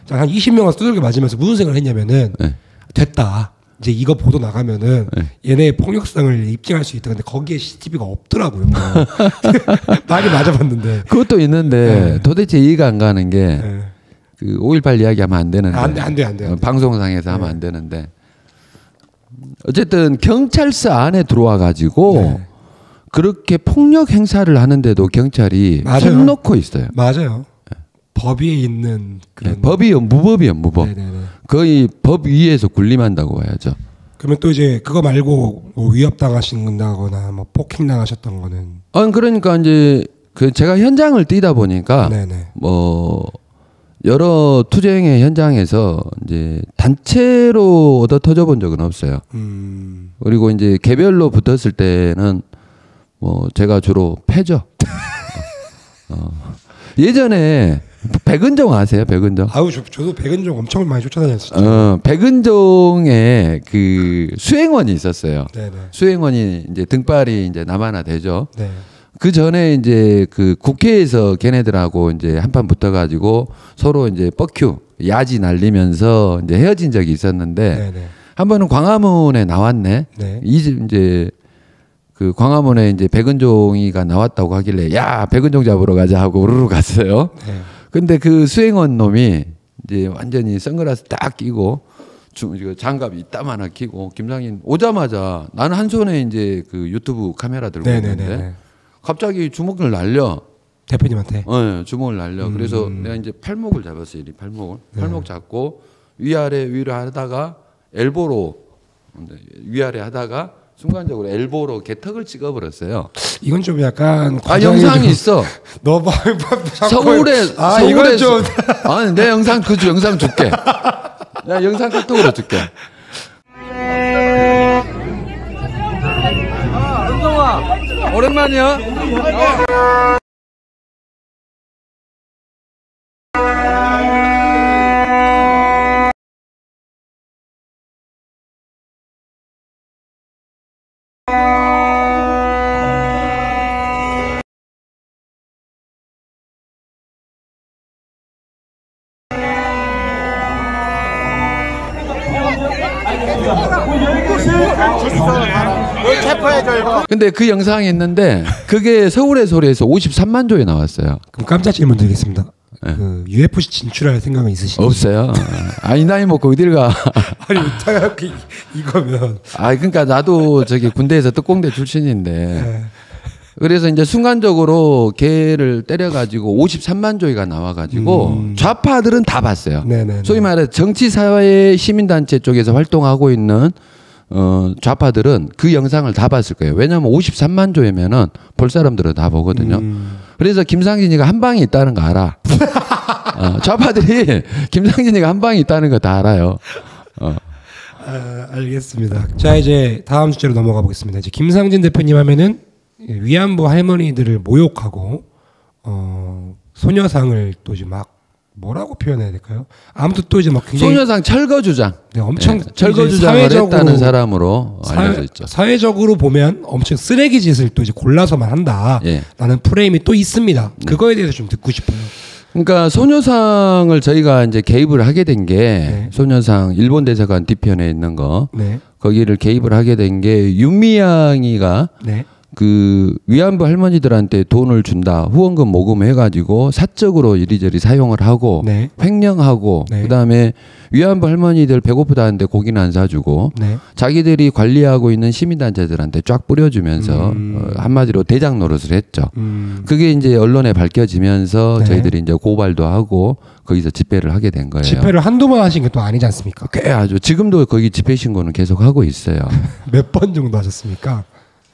한 20명을 두들겨 맞으면서 무슨 생각을 했냐면은 네. 됐다. 이제 이거 보도 나가면은 네. 얘네 폭력성을 입증할 수 있다. 근데 거기에 CCTV가 없더라고요. 많이 맞아봤는데. 그것도 있는데 네. 도대체 이해가 안 가는 게 네. 그 5.18 이야기하면 안 되는데. 안 돼, 안 돼, 안 돼. 어, 방송상에서 하면 안 되는데. 어쨌든 경찰서 안에 들어와 가지고 네. 그렇게 폭력 행사를 하는데도 경찰이 맞아요. 손 놓고 있어요. 맞아요. 법 위에 있는 그런 네, 법이요, 무법이요, 무법. 네네네. 거의 법 위에서 군림한다고 봐야죠. 그러면 또 이제 그거 말고 뭐 위협 당하신다거나 뭐 폭행 당하셨던 거는 아, 그러니까 이제 그 제가 현장을 뛰다 보니까 네네. 뭐 여러 투쟁의 현장에서 이제 단체로 얻어 터져 본 적은 없어요. 음. 그리고 이제 개별로 붙었을 때는 뭐 제가 주로 패죠. 어. 예전에 백은종 아세요? 백은종? 아우 저, 저도 백은종 엄청 많이 쫓아다녔었죠. 어, 백은종의 그 수행원이 있었어요. 네네. 수행원이 이제 등발이 이제 남하나 되죠. 네. 그 전에 이제 그 국회에서 걔네들하고 이제 한판 붙어가지고 서로 이제 뻑큐 야지 날리면서 이제 헤어진 적이 있었는데 네네. 한 번은 광화문에 나왔네. 네. 이 이제 그 광화문에 이제 백은종이가 나왔다고 하길래 야 백은종 잡으러 가자 하고 우르르 갔어요. 네. 근데 그 수행원 놈이 이제 완전히 선글라스 딱 끼고 주, 이거 장갑 이따만 하나 끼고 김상인 오자마자 나는 한 손에 이제 그 유튜브 카메라 들고 있는데 네네네. 갑자기 주먹을 날려. 대표님한테. 어, 예, 주먹을 날려. 그래서 음. 내가 이제 팔목을 잡았어요. 이 팔목을. 네. 팔목 잡고 위아래 위로 하다가 엘보로 위아래 하다가 순간적으로 엘보로 개턱을 찍어버렸어요. 이건 좀 약간 아 영상이 좀- 있어. 너 봐. 서울에 아 서울에 이건 좀 아니 내 영상 그 주- 영상 줄게. 나 영상 카톡으로 줄게. 은동아 오랜만이야. 뭘체 포해줘 이거. 근데 그 영상이 있는데 그게 서울의 소리에서 53만 조에 나왔어요. 그럼 깜짝 질문 드리겠습니다. 네. 그 UFC 진출할 생각은 있으신지? 없어요. 아이 나이 먹고 어딜 가. 아니 어떻게 이거면 아 그러니까 나도 저기 군대에서 특공대 출신인데 네. 그래서 이제 순간적으로 걔를 때려가지고 53만 조이가 나와가지고 음. 좌파들은 다 봤어요. 네네. 소위 말해 정치 사회 시민단체 쪽에서 활동하고 있는 어 좌파들은 그 영상을 다 봤을 거예요. 왜냐하면 53만 조이면은 볼 사람들은 다 보거든요. 음. 그래서 김상진이가 한 방이 있다는 거 알아. 어, 좌파들이 김상진이가 한 방이 있다는 거 다 알아요. 어. 아, 알겠습니다. 자 이제 다음 주제로 넘어가 보겠습니다. 이제 김상진 대표님 하면은 위안부 할머니들을 모욕하고 어 소녀상을 또 이제 막 뭐라고 표현해야 될까요? 아무튼 또 이제 막 굉장히 소녀상 철거 주장. 네, 엄청 예, 철거 주장을 했다는 사람으로 알려져 사회, 있죠. 사회 적으로 보면 엄청 쓰레기 짓을 또 이제 골라서만 한다. 예. 라는 프레임이 또 있습니다. 그거에 대해서 좀 듣고 싶어요. 그러니까 소녀상을 저희가 이제 개입을 하게 된게 네. 소녀상 일본 대사관 뒤편에 있는 거 네. 거기를 개입을 하게 된 게 윤미향이가 네. 그 위안부 할머니들한테 돈을 준다 후원금 모금해가지고 사적으로 이리저리 사용을 하고 네. 횡령하고 네. 그다음에 위안부 할머니들 배고프다는데 고기는 안 사주고 네. 자기들이 관리하고 있는 시민단체들한테 쫙 뿌려주면서 음. 어, 한마디로 대장 노릇을 했죠. 음. 그게 이제 언론에 밝혀지면서 네. 저희들이 이제 고발도 하고 거기서 집회를 하게 된 거예요. 집회를 한두 번 하신 게 또 아니지 않습니까? 꽤 아주 지금도 거기 집회 신고는 계속 하고 있어요. 몇 번 정도 하셨습니까?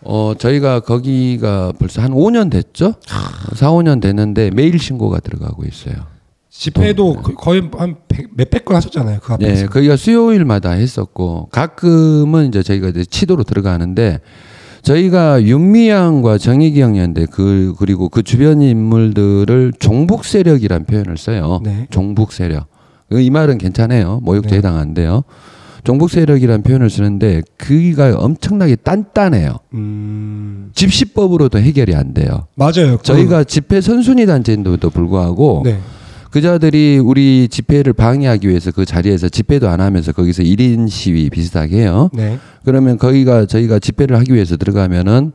어 저희가 거기가 벌써 한 5년 됐죠? 4, 5년 됐는데 매일 신고가 들어가고 있어요. 집회도 그- 거의 한 백- 몇백 건 하셨잖아요. 그 앞에서. 네, 거기가 수요일마다 했었고 가끔은 이제 저희가 이제 치도로 들어가는데 저희가 윤미향과 정의기억연대 그 그리고 그 주변 인물들을 종북 세력이란 표현을 써요. 네. 종북 세력. 이 말은 괜찮아요. 모욕죄 네. 해당한데요. 종북 세력이란 표현을 쓰는데 그기가 엄청나게 단단해요. 음. 집시법으로도 해결이 안 돼요. 맞아요. 그- 저희가 집회 선순위 단체인데도 불구하고 네. 그자들이 우리 집회를 방해하기 위해서 그 자리에서 집회도 안 하면서 거기서 1인 시위 비슷하게 해요. 네. 그러면 거기가 저희가 집회를 하기 위해서 들어가면은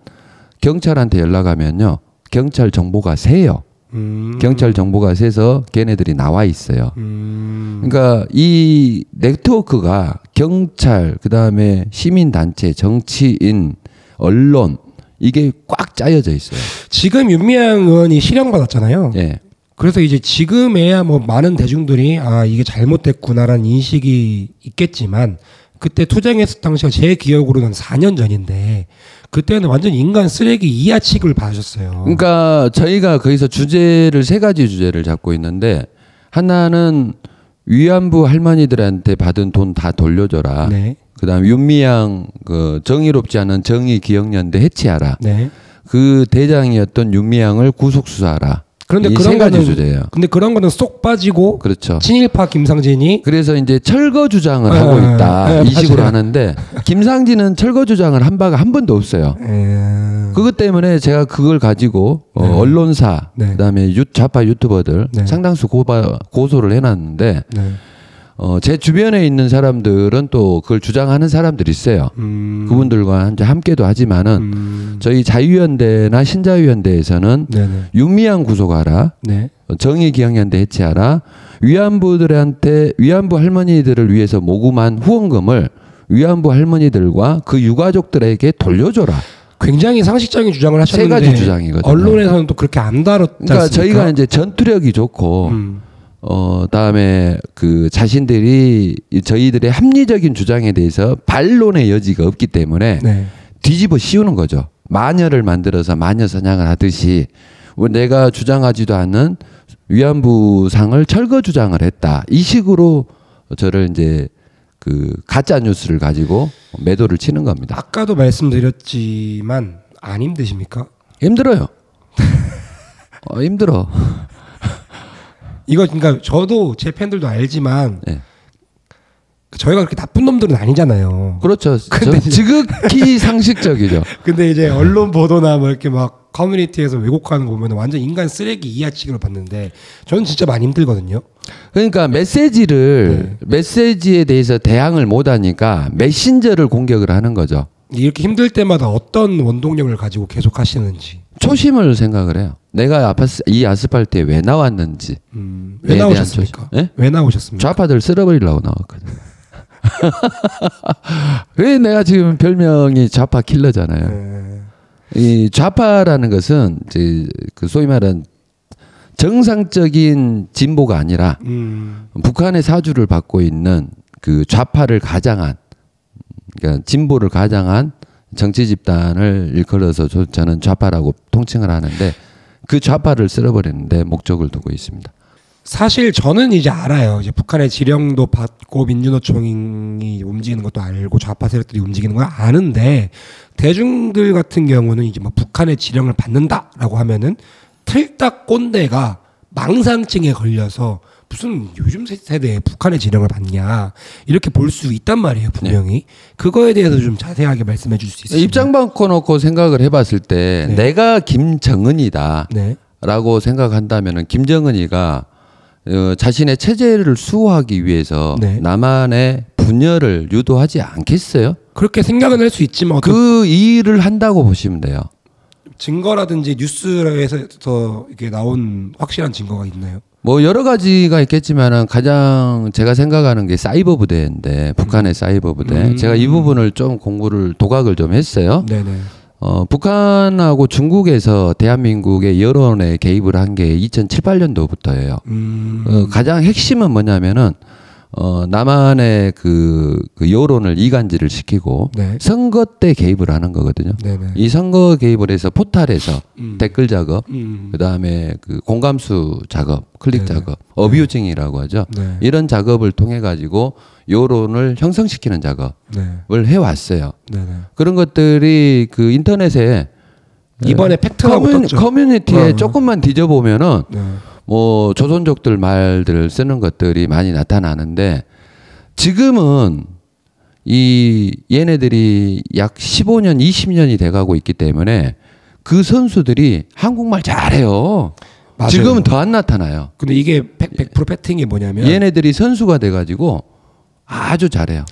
경찰한테 연락하면요. 경찰 정보가 새요. 음. 경찰 정보가 새서 걔네들이 나와 있어요. 음. 그러니까 이 네트워크가 경찰, 그 다음에 시민 단체, 정치인, 언론 이게 꽉 짜여져 있어요. 지금 윤미향 의원이 실형 받았잖아요. 예. 그래서 이제 지금에야 뭐 많은 대중들이 아 이게 잘못됐구나라는 인식이 있겠지만 그때 투쟁했을 당시가 제 기억으로는 4년 전인데 그때는 완전 인간 쓰레기 이하 취급을 받으셨어요. 그러니까 저희가 거기서 주제를 세 가지 주제를 잡고 있는데 하나는 위안부 할머니들한테 받은 돈 다 돌려줘라. 네, 그다음 윤미향 그 정의롭지 않은 정의 기억연대 해체하라. 네. 그 대장이었던 윤미향을 구속 수사하라. 그런데 이 그런 거는 주제예요. 근데 그런 거는 쏙 빠지고 그렇죠. 친일파 김상진이 그래서 이제 철거 주장을 네, 하고 있다 네, 이 식으로 맞아요. 하는데 김상진은 철거 주장을 한 바가 한 번도 없어요. 에... 그것 때문에 제가 그걸 가지고 어, 네. 언론사 네. 그다음에 유, 좌파 유튜버들 네. 상당수 고소를 해놨는데 네. 어, 제 주변에 있는 사람들은 또 그걸 주장하는 사람들이 있어요. 음... 그분들과 이제 함께도 하지만은 음... 저희 자유연대나 신자유연대에서는 네네. 윤미향 구속하라, 네. 정의기억연대 해체하라, 위안부들한테 위안부 할머니들을 위해서 모금한 후원금을 위안부 할머니들과 그 유가족들에게 돌려줘라. 굉장히 상식적인 주장을 세 하셨는데 가지 주장이거든요. 언론에서는 또 그렇게 안 다뤘지 그러니까 않습니까? 저희가 이제 전투력이 좋고 음. 어 다음에 그 자신들이 이 저희들의 합리적인 주장에 대해서 반론의 여지가 없기 때문에 네. 뒤집어 씌우는 거죠. 마녀를 만들어서 마녀 사냥을 하듯이 뭐 내가 주장하지도 않는 위안부 상을 철거 주장을 했다. 이 식으로 저를 이제 그 가짜 뉴스를 가지고 매도를 치는 겁니다. 아까도 말씀드렸지만 안 힘드십니까? 힘들어요. 어, 힘들어. 이거 그러니까 저도 제 팬들도 알지만 네. 저희가 그렇게 나쁜 놈들은 아니잖아요. 그렇죠. 근데 저 지극히 상식적이죠. 근데 이제 언론 보도나 뭐 이렇게 막 커뮤니티에서 왜곡하는 거 보면 완전 인간 쓰레기 이하 취급을 받는데 저는 진짜 많이 힘들거든요. 그러니까 메시지를 메시지에 대해서 대항을 못 하니까 메신저를 공격을 하는 거죠. 이렇게 힘들 때마다 어떤 원동력을 가지고 계속 하시는지. 초심을 생각을 해요. 내가 아파스, 이 아스팔트에 왜 나왔는지. 음, 에왜 나오셨습니까? 예? 왜 나오셨습니까? 좌파들 쓸어버리려고 나왔거든. 왜 내가 지금 별명이 좌파 킬러잖아요. 네. 이 좌파라는 것은 이제 그 소위 말하는 정상적인 진보가 아니라 음, 북한의 사주를 받고 있는 그 좌파를 가장한 그러니까 진보를 가장한 정치 집단을 일컬어서 저- 저는 좌파라고 통칭을 하는데 그 좌파를 쓸어버리는데 목적을 두고 있습니다. 사실 저는 이제 알아요. 이제 북한의 지령도 받고 민주노총이 움직이는 것도 알고 좌파 세력들이 움직이는 걸 아는데 대중들 같은 경우는 이제 뭐 북한의 지령을 받는다라고 하면은 틀딱 꼰대가 망상증에 걸려서 무슨 요즘 세- 세대에 북한의 지령을 받냐 이렇게 볼 수 있단 말이에요 분명히 그거에 대해서 좀 자세하게 말씀해 줄 수 있어요 입장 바꿔놓고 생각을 해봤을 때 네. 내가 김정은이다. 네 라고 생각한다면은 김정은이가 어, 자신의 체제를 수호하기 위해서 네. 남한의 분열을 유도하지 않겠어요? 그렇게 생각은 할 수 있지만 어떤 그 일을 한다고 보시면 돼요. 증거라든지 뉴스에서 이렇게 나온 확실한 증거가 있나요? 뭐 여러 가지가 있겠지만은 가장 제가 생각하는 게 사이버 부대인데 북한의 사이버 부대. 음. 제가 이 부분을 좀 공부를 도각을 좀 했어요. 네네. 어, 북한하고 중국에서 대한민국의 여론에 개입을 한 게 2007, 8년도부터예요. 음. 어, 가장 핵심은 뭐냐면은 어, 남한의 그, 그 여론을 이간질을 시키고 네. 선거 때 개입을 하는 거거든요. 네네. 이 선거 개입을 해서 포탈에서 음. 댓글 작업, 음. 그 다음에 그 공감수 작업, 클릭 네네. 작업, 어뷰징이라고 하죠. 네. 이런 작업을 통해 가지고 여론을 형성시키는 작업을 네. 해왔어요. 네네. 그런 것들이 그 인터넷에 이번에 팩트가 커뮤니, 붙었죠. 커뮤니티에 어. 조금만 뒤져보면은 네. 뭐 조선족들 말들을 쓰는 것들이 많이 나타나는데 지금은 이 얘네들이 약 15년, 20년이 돼가고 있기 때문에 그 선수들이 한국말 잘해요. 맞아요. 지금은 더 안 나타나요. 근데 이게 100%, 100% 팩트인 게 뭐냐면 얘네들이 선수가 돼가지고 아주 잘해요.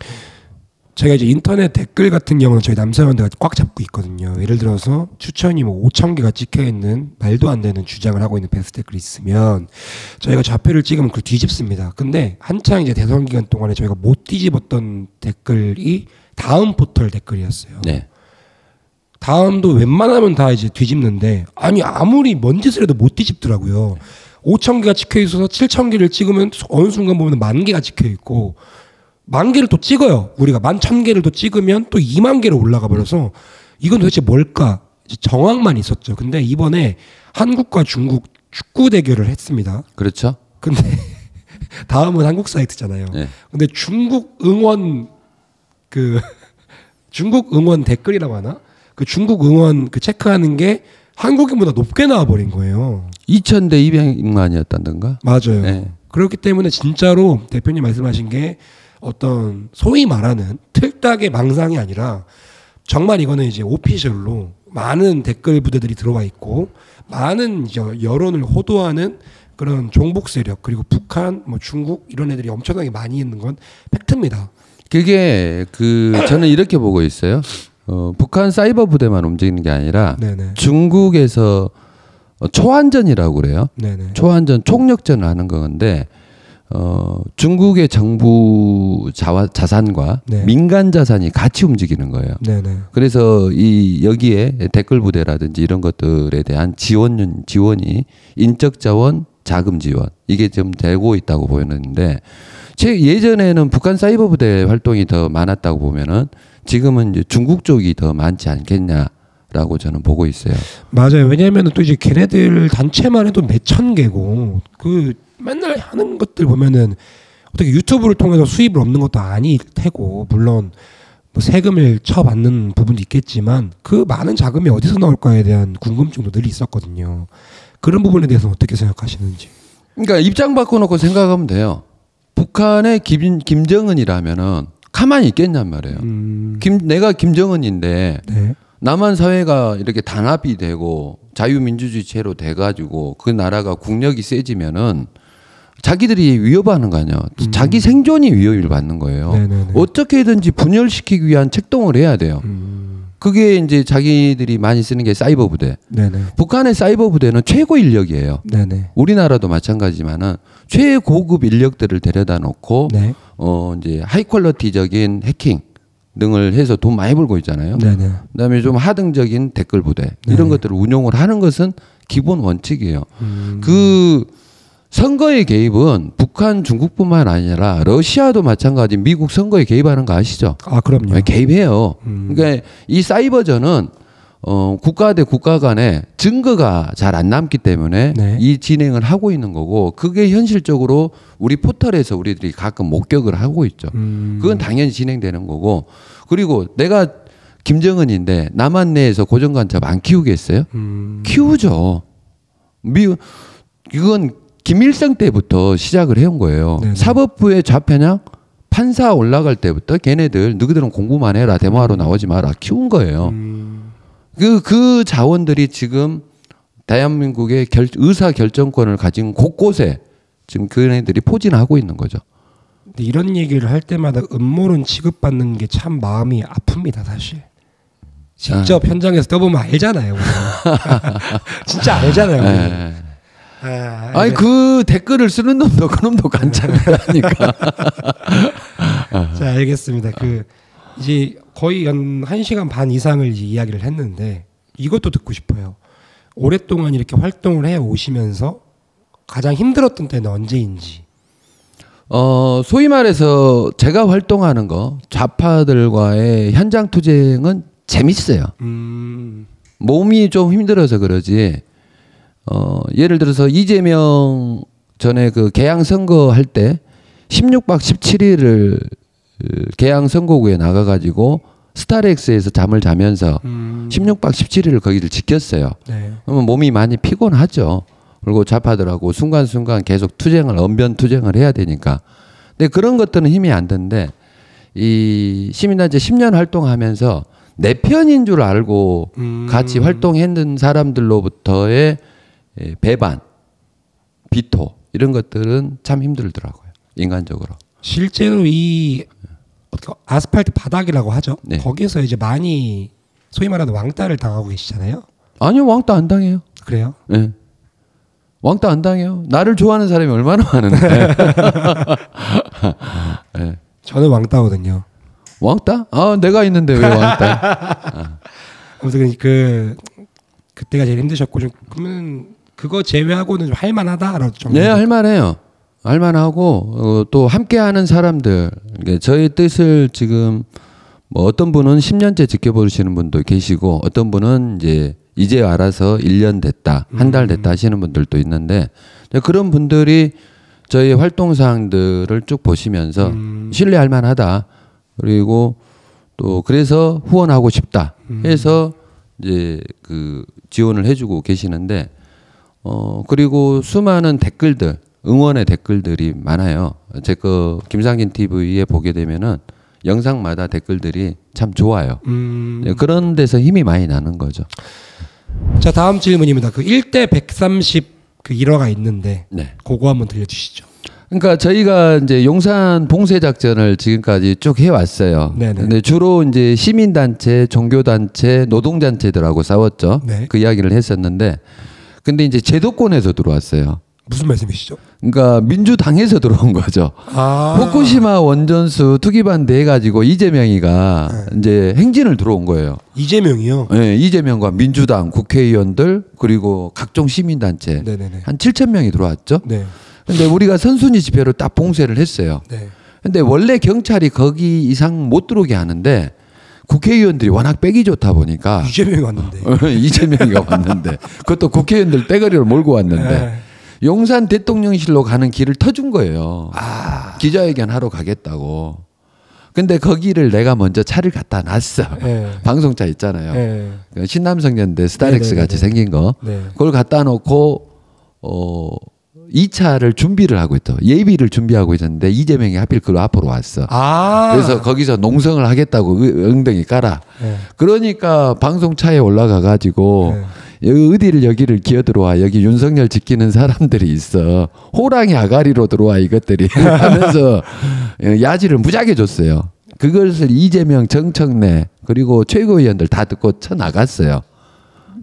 제가 이제 인터넷 댓글 같은 경우는 저희 남사원들가 꽉 잡고 있거든요. 예를 들어서 추천이 뭐 5천 개가 찍혀 있는 말도 안 되는 주장을 하고 있는 베스트 댓글이 있으면 저희가 좌표를 찍으면 그걸 뒤집습니다. 근데 한창 이제 대선 기간 동안에 저희가 못 뒤집었던 댓글이 다음 포털 댓글이었어요. 네. 다음도 웬만하면 다 이제 뒤집는데 아니 아무리 뭔 짓을 해도 못 뒤집더라고요. 5천 개가 찍혀 있어서 7천 개를 찍으면 어느 순간 보면 만 개가 찍혀 있고 만 개를 또 찍어요. 우리가 만 천 개를 또 찍으면 또 2만 개로 올라가 버려서 이건 도대체 뭘까? 정황만 있었죠. 근데 이번에 한국과 중국 축구 대결을 했습니다. 그렇죠. 근데 다음은 한국 사이트잖아요. 네. 근데 중국 응원 그 중국 응원 댓글이라고 하나? 그 중국 응원 그 체크하는 게 한국인보다 높게 나와 버린 거예요. 2천 대 200만이었다던가. 맞아요. 네. 그렇기 때문에 진짜로 대표님 말씀하신 게 어떤 소위 말하는 틀딱의 망상이 아니라 정말 이거는 이제 오피셜로 많은 댓글 부대들이 들어와 있고 많은 이제 여론을 호도하는 그런 종북 세력 그리고 북한 뭐 중국 이런 애들이 엄청나게 많이 있는 건 팩트입니다. 그게 그 저는 이렇게 보고 있어요. 어, 북한 사이버 부대만 움직이는 게 아니라 네네. 중국에서 어, 초안전이라고 그래요. 네네. 초안전 총력전을 하는 건데 어, 중국의 정부 자와, 자산과 네. 민간 자산이 같이 움직이는 거예요. 네네. 그래서 이 여기에 댓글 부대라든지 이런 것들에 대한 지원 지원이 인적 자원, 자금 지원 이게 좀 되고 있다고 보였는데 제 예전에는 북한 사이버 부대 활동이 더 많았다고 보면은 지금은 이제 중국 쪽이 더 많지 않겠냐 라고 저는 보고 있어요. 맞아요. 왜냐하면 또 이제 걔네들 단체만 해도 몇 천 개고 그 맨날 하는 것들 보면은 어떻게 유튜브를 통해서 수입을 얻는 것도 아닐 테고 물론 뭐 세금을 쳐받는 부분도 있겠지만 그 많은 자금이 어디서 나올까에 대한 궁금증도 늘 있었거든요. 그런 부분에 대해서 어떻게 생각하시는지. 그러니까 입장 바꿔놓고 생각하면 돼요. 북한의 김, 김정은이라면은 가만히 있겠냔 말이에요. 음, 김, 내가 김정은인데 네. 남한 사회가 이렇게 단합이 되고 자유민주주의체로 돼가지고 그 나라가 국력이 세지면은 자기들이 위협하는 거 아니야. 자기 생존이 위협을 받는 거예요. 음. 네네네. 어떻게든지 분열시키기 위한 책동을 해야 돼요. 음, 그게 이제 자기들이 많이 쓰는 게 사이버 부대. 네네. 북한의 사이버 부대는 최고 인력이에요. 네네. 우리나라도 마찬가지지만은 최고급 인력들을 데려다 놓고 네. 어 이제 하이 퀄러티적인 해킹 등을 해서 돈 많이 벌고 있잖아요. 네네. 그다음에 좀 하등적인 댓글 부대 이런 것들을 운용을 하는 것은 기본 원칙이에요. 음, 그 선거의 개입은 북한, 중국뿐만 아니라 러시아도 마찬가지 미국 선거에 개입하는 거 아시죠? 아 그럼요. 개입해요. 음. 그러니까 이 사이버전은 어, 국가 대 국가 간에 증거가 잘 안 남기 때문에 네. 이 진행을 하고 있는 거고 그게 현실적으로 우리 포털에서 우리들이 가끔 목격을 하고 있죠. 음, 그건 당연히 진행되는 거고 그리고 내가 김정은인데 남한 내에서 고정간첩 안 키우겠어요? 음, 키우죠. 미 이건 김일성 때부터 시작을 해온 거예요. 네네. 사법부의 좌편향 판사 올라갈 때부터 걔네들 너희들은 공부만 해라 데모하러 나오지 마라 키운 거예요. 음, 그그 자원들이 지금 대한민국의 결, 의사 결정권을 가진 곳곳에 지금 그네들이 포진하고 있는 거죠. 근데 이런 얘기를 할 때마다 음모론 취급받는 게 참 마음이 아픕니다, 사실. 직접 현장에서 떠보면 알잖아요. 진짜 알잖아요. 예. 아, 아니 그 댓글을 쓰는 놈도 그놈도 간장이라니까. 자 알겠습니다. 그 이제 거의 한 1 시간 반 이상을 이야기를 했는데 이것도 듣고 싶어요. 오랫동안 이렇게 활동을 해 오시면서 가장 힘들었던 때는 언제인지. 어 소위 말해서 제가 활동하는 거 좌파들과의 현장 투쟁은 재밌어요. 음. 몸이 좀 힘들어서 그러지. 어 예를 들어서 이재명 전에 그 개항 선거 할 때 16박 17일을 개항 선거구에 나가가지고 스타렉스에서 잠을 자면서 음. 16박 17일을 거기를 지켰어요. 네. 그러면 몸이 많이 피곤하죠. 그리고 좌파들하고 순간순간 계속 투쟁을 언변 투쟁을 해야 되니까. 근데 그런 것들은 힘이 안 드는데 이 시민단체 10년 활동하면서 내 편인 줄 알고 음. 같이 활동했는 사람들로부터의 예, 배반, 비토 이런 것들은 참 힘들더라고요. 인간적으로. 실제로 이 아스팔트 바닥이라고 하죠. 네. 거기서 이제 많이 소위 말하는 왕따를 당하고 계시잖아요. 아니요, 왕따 안 당해요. 그래요? 예. 왕따 안 당해요. 나를 좋아하는 사람이 얼마나 많은데. 예. 저는 왕따거든요. 왕따? 아, 내가 있는데 왜 왕따? 아무튼 그 그때가 제일 힘드셨고 좀 그러면 그거 제외하고는 좀 할만하다라고 좀. 네, 할만해요. 할만하고 어, 또 함께하는 사람들, 이게 저희 뜻을 지금 뭐 어떤 분은 10년째 지켜보시는 분도 계시고 어떤 분은 이제 이제 알아서 1년 됐다, 한 달 됐다 하시는 분들도 있는데 그런 분들이 저희 활동 사항들을 쭉 보시면서 음. 신뢰할 만하다. 그리고 또 그래서 후원하고 싶다 해서 이제 그 지원을 해주고 계시는데 어 그리고 수많은 댓글들 응원의 댓글들이 많아요. 제거 김상진 TV에 보게 되면은 영상마다 댓글들이 참 좋아요. 음. 네, 그런 데서 힘이 많이 나는 거죠. 자 다음 질문입니다. 그 1대 130그 일화가 있는데 네. 그거 한번 들려주시죠. 그러니까 저희가 이제 용산 봉쇄 작전을 지금까지 쭉 해왔어요. 네네. 근데 주로 이제 시민단체, 종교단체, 노동단체들하고 싸웠죠. 네. 그 이야기를 했었는데, 근데 이제 제도권에서 들어왔어요. 무슨 말씀이시죠? 그러니까 민주당에서 들어온 거죠. 아. 후쿠시마 원전수 투기 반대 해가지고 이재명이가 네. 이제 행진을 들어온 거예요. 이재명이요. 예, 이재명과 민주당 국회의원들 그리고 각종 시민단체 네네네. 한 7천 명이 들어왔죠. 네. 근데 우리가 선순위 집회로 딱 봉쇄를 했어요. 네. 근데 원래 경찰이 거기 이상 못 들어오게 하는데 국회의원들이 워낙 빼기 좋다 보니까 이재명이 왔는데. 이재명이가 왔는데 그것도 국회의원들 떼거리로 몰고 왔는데 네. 용산 대통령실로 가는 길을 터준 거예요. 아. 기자회견 하러 가겠다고. 근데 거기를 내가 먼저 차를 갖다 놨어. 네. 방송차 있잖아요. 네. 그 신남성년대 스타렉스 네네네네. 같이 생긴 거. 네. 그걸 갖다 놓고 어 2차를 준비를 하고 있더. 예비를 준비하고 있었는데 이재명이 하필 그 앞으로 왔어. 아. 그래서 거기서 농성을 하겠다고 의- 엉덩이 깔아. 네. 그러니까 방송차에 올라가 가지고 여기 어디를 여기를 기어 들어와 여기 윤석열 지키는 사람들이 있어 호랑이 아가리로 들어와 이것들이 하면서 야지를 무지하게 줬어요. 그것을 이재명 정청래 그리고 최고위원들 다 듣고 쳐 나갔어요.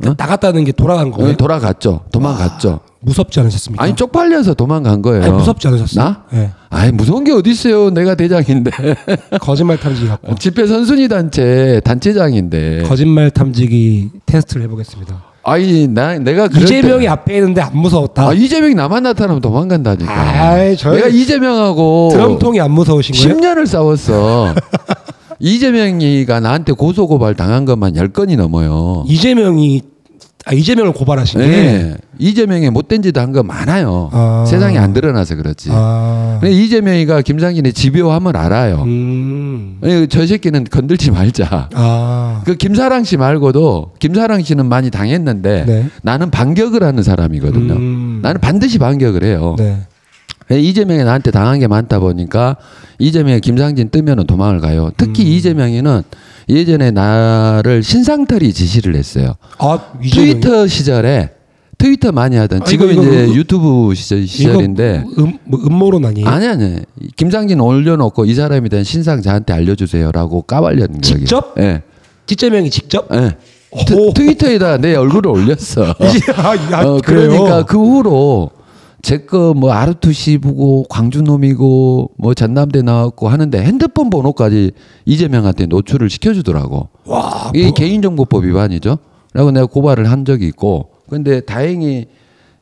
나갔다는 게 돌아간 거예요? 돌아갔죠. 도망갔죠. 무섭지 않으셨습니까? 아니 쪽팔려서 도망간 거예요. 아니, 무섭지 않으셨어요? 나? 네. 아이 무서운 게 어디 있어요? 내가 대장인데 거짓말 탐지기 갖고 집회 선순위 단체 단체장인데. 거짓말 탐지기 테스트를 해보겠습니다. 아니 나 내가 이재명이 때- 앞에 있는데 안 무서웠다. 아 이재명이 나만 나타나면 도망간다니까. 아이, 저 내가 이재명하고 드럼통이 안 무서우신 거예요? 10년을 싸웠어. 이재명이가 나한테 고소 고발 당한 것만 10건이 넘어요. 이재명이 아 이재명을 고발하신 게. 네. 이재명이 못된 짓한거 많아요. 아. 세상에 안 드러나서 그렇지. 아. 근데 이재명이가 김상진의 집요함을 알아요. 음. 저 새끼는 건들지 말자. 아. 그 김사랑 씨 말고도 김사랑 씨는 많이 당했는데 네. 나는 반격을 하는 사람이거든요. 음. 나는 반드시 반격을 해요. 네. 이재명이 나한테 당한 게 많다 보니까 이재명이 김상진 뜨면은 도망을 가요. 특히 음. 이재명이는 예전에 나를 신상털이 지시를 했어요. 아 트위터 시절에 트위터 많이 하던 아, 지금 이거, 이거 이제 음- 유튜브 시절, 시절인데 음, 뭐 음모론 아니에요? 아니 아니 김상진 올려놓고 이 사람에 대한 신상 저한테 알려주세요라고 까발렸는 거예요. 직접? 예. 찌제명이 직접? 예. 오. 트, 트위터에다 내 얼굴을 올렸어. 이제 아, 야, 어? 그러니까 그 후로 제거뭐 아르투시 보고 광주놈이고 뭐 전남대 나왔고 하는데 핸드폰 번호까지 이재명한테 노출을 시켜주더라고. 와, 이게 뭐- 개인정보법 위반이죠. 라고 내가 고발을 한 적이 있고. 근데 다행히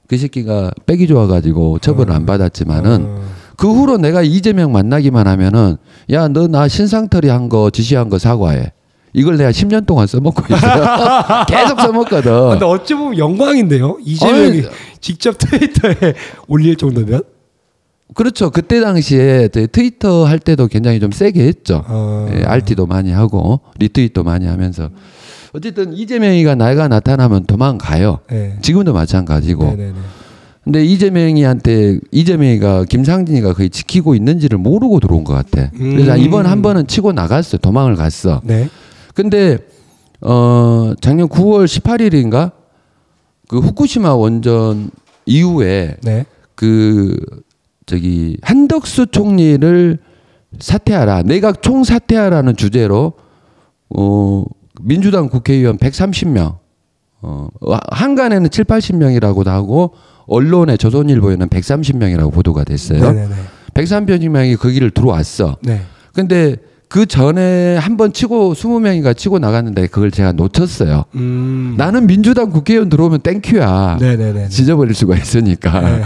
그 새끼가 빼기 좋아가지고 처벌을 안 받았지만은 어. 그 후로 내가 이재명 만나기만 하면은 야 너 나 신상털이 한 거 지시한 거 사과해. 이걸 내가 10년 동안 써먹고 있어요. 계속 써먹거든. 아, 근데 어찌 보면 영광인데요. 이재명이 아니, 직접 트위터에 올릴 정도면. 그렇죠. 그때 당시에 저 트위터 할 때도 굉장히 좀 세게 했죠. 어. 예, RT도 많이 하고 리트윗도 많이 하면서 어쨌든 이재명이가 나이가 나타나면 도망가요. 네. 지금도 마찬가지고. 네네네. 근데 이재명이한테 이재명이가 김상진이가 거의 지키고 있는지를 모르고 들어온 것 같아. 그래서 음. 이번 한 번은 치고 나갔어. 도망을 갔어. 네. 근데 어 작년 9월 18일인가 그 후쿠시마 원전 이후에 네. 그 저기 한덕수 총리를 사퇴하라. 내각 총 사퇴하라는 주제로 어 민주당 국회의원 130명 어 한간에는 7, 80명이라고도 하고 언론에 조선일보에는 130명이라고 보도가 됐어요. 네네네. 130명이 거기를 들어왔어. 네. 근데 그 전에 한 번 치고 20명이가 치고 나갔는데 그걸 제가 놓쳤어요. 음. 나는 민주당 국회의원 들어오면 땡큐야. 네네네. 지져버릴 수가 있으니까. 네.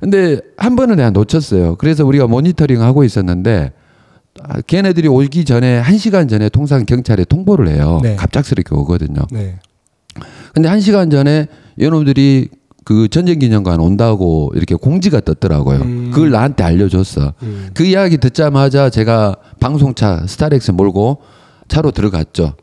근데 한 번은 내가 놓쳤어요. 그래서 우리가 모니터링 하고 있었는데 아, 걔네들이 오기 전에 한 시간 전에 통상 경찰에 통보를 해요. 네. 갑작스럽게 오거든요. 네. 근데 한 시간 전에 이놈들이 그 전쟁 기념관 온다고 이렇게 공지가 떴더라고요. 음. 그걸 나한테 알려줬어. 음. 그 이야기 듣자마자 제가 방송차 스타렉스 몰고 차로 들어갔죠.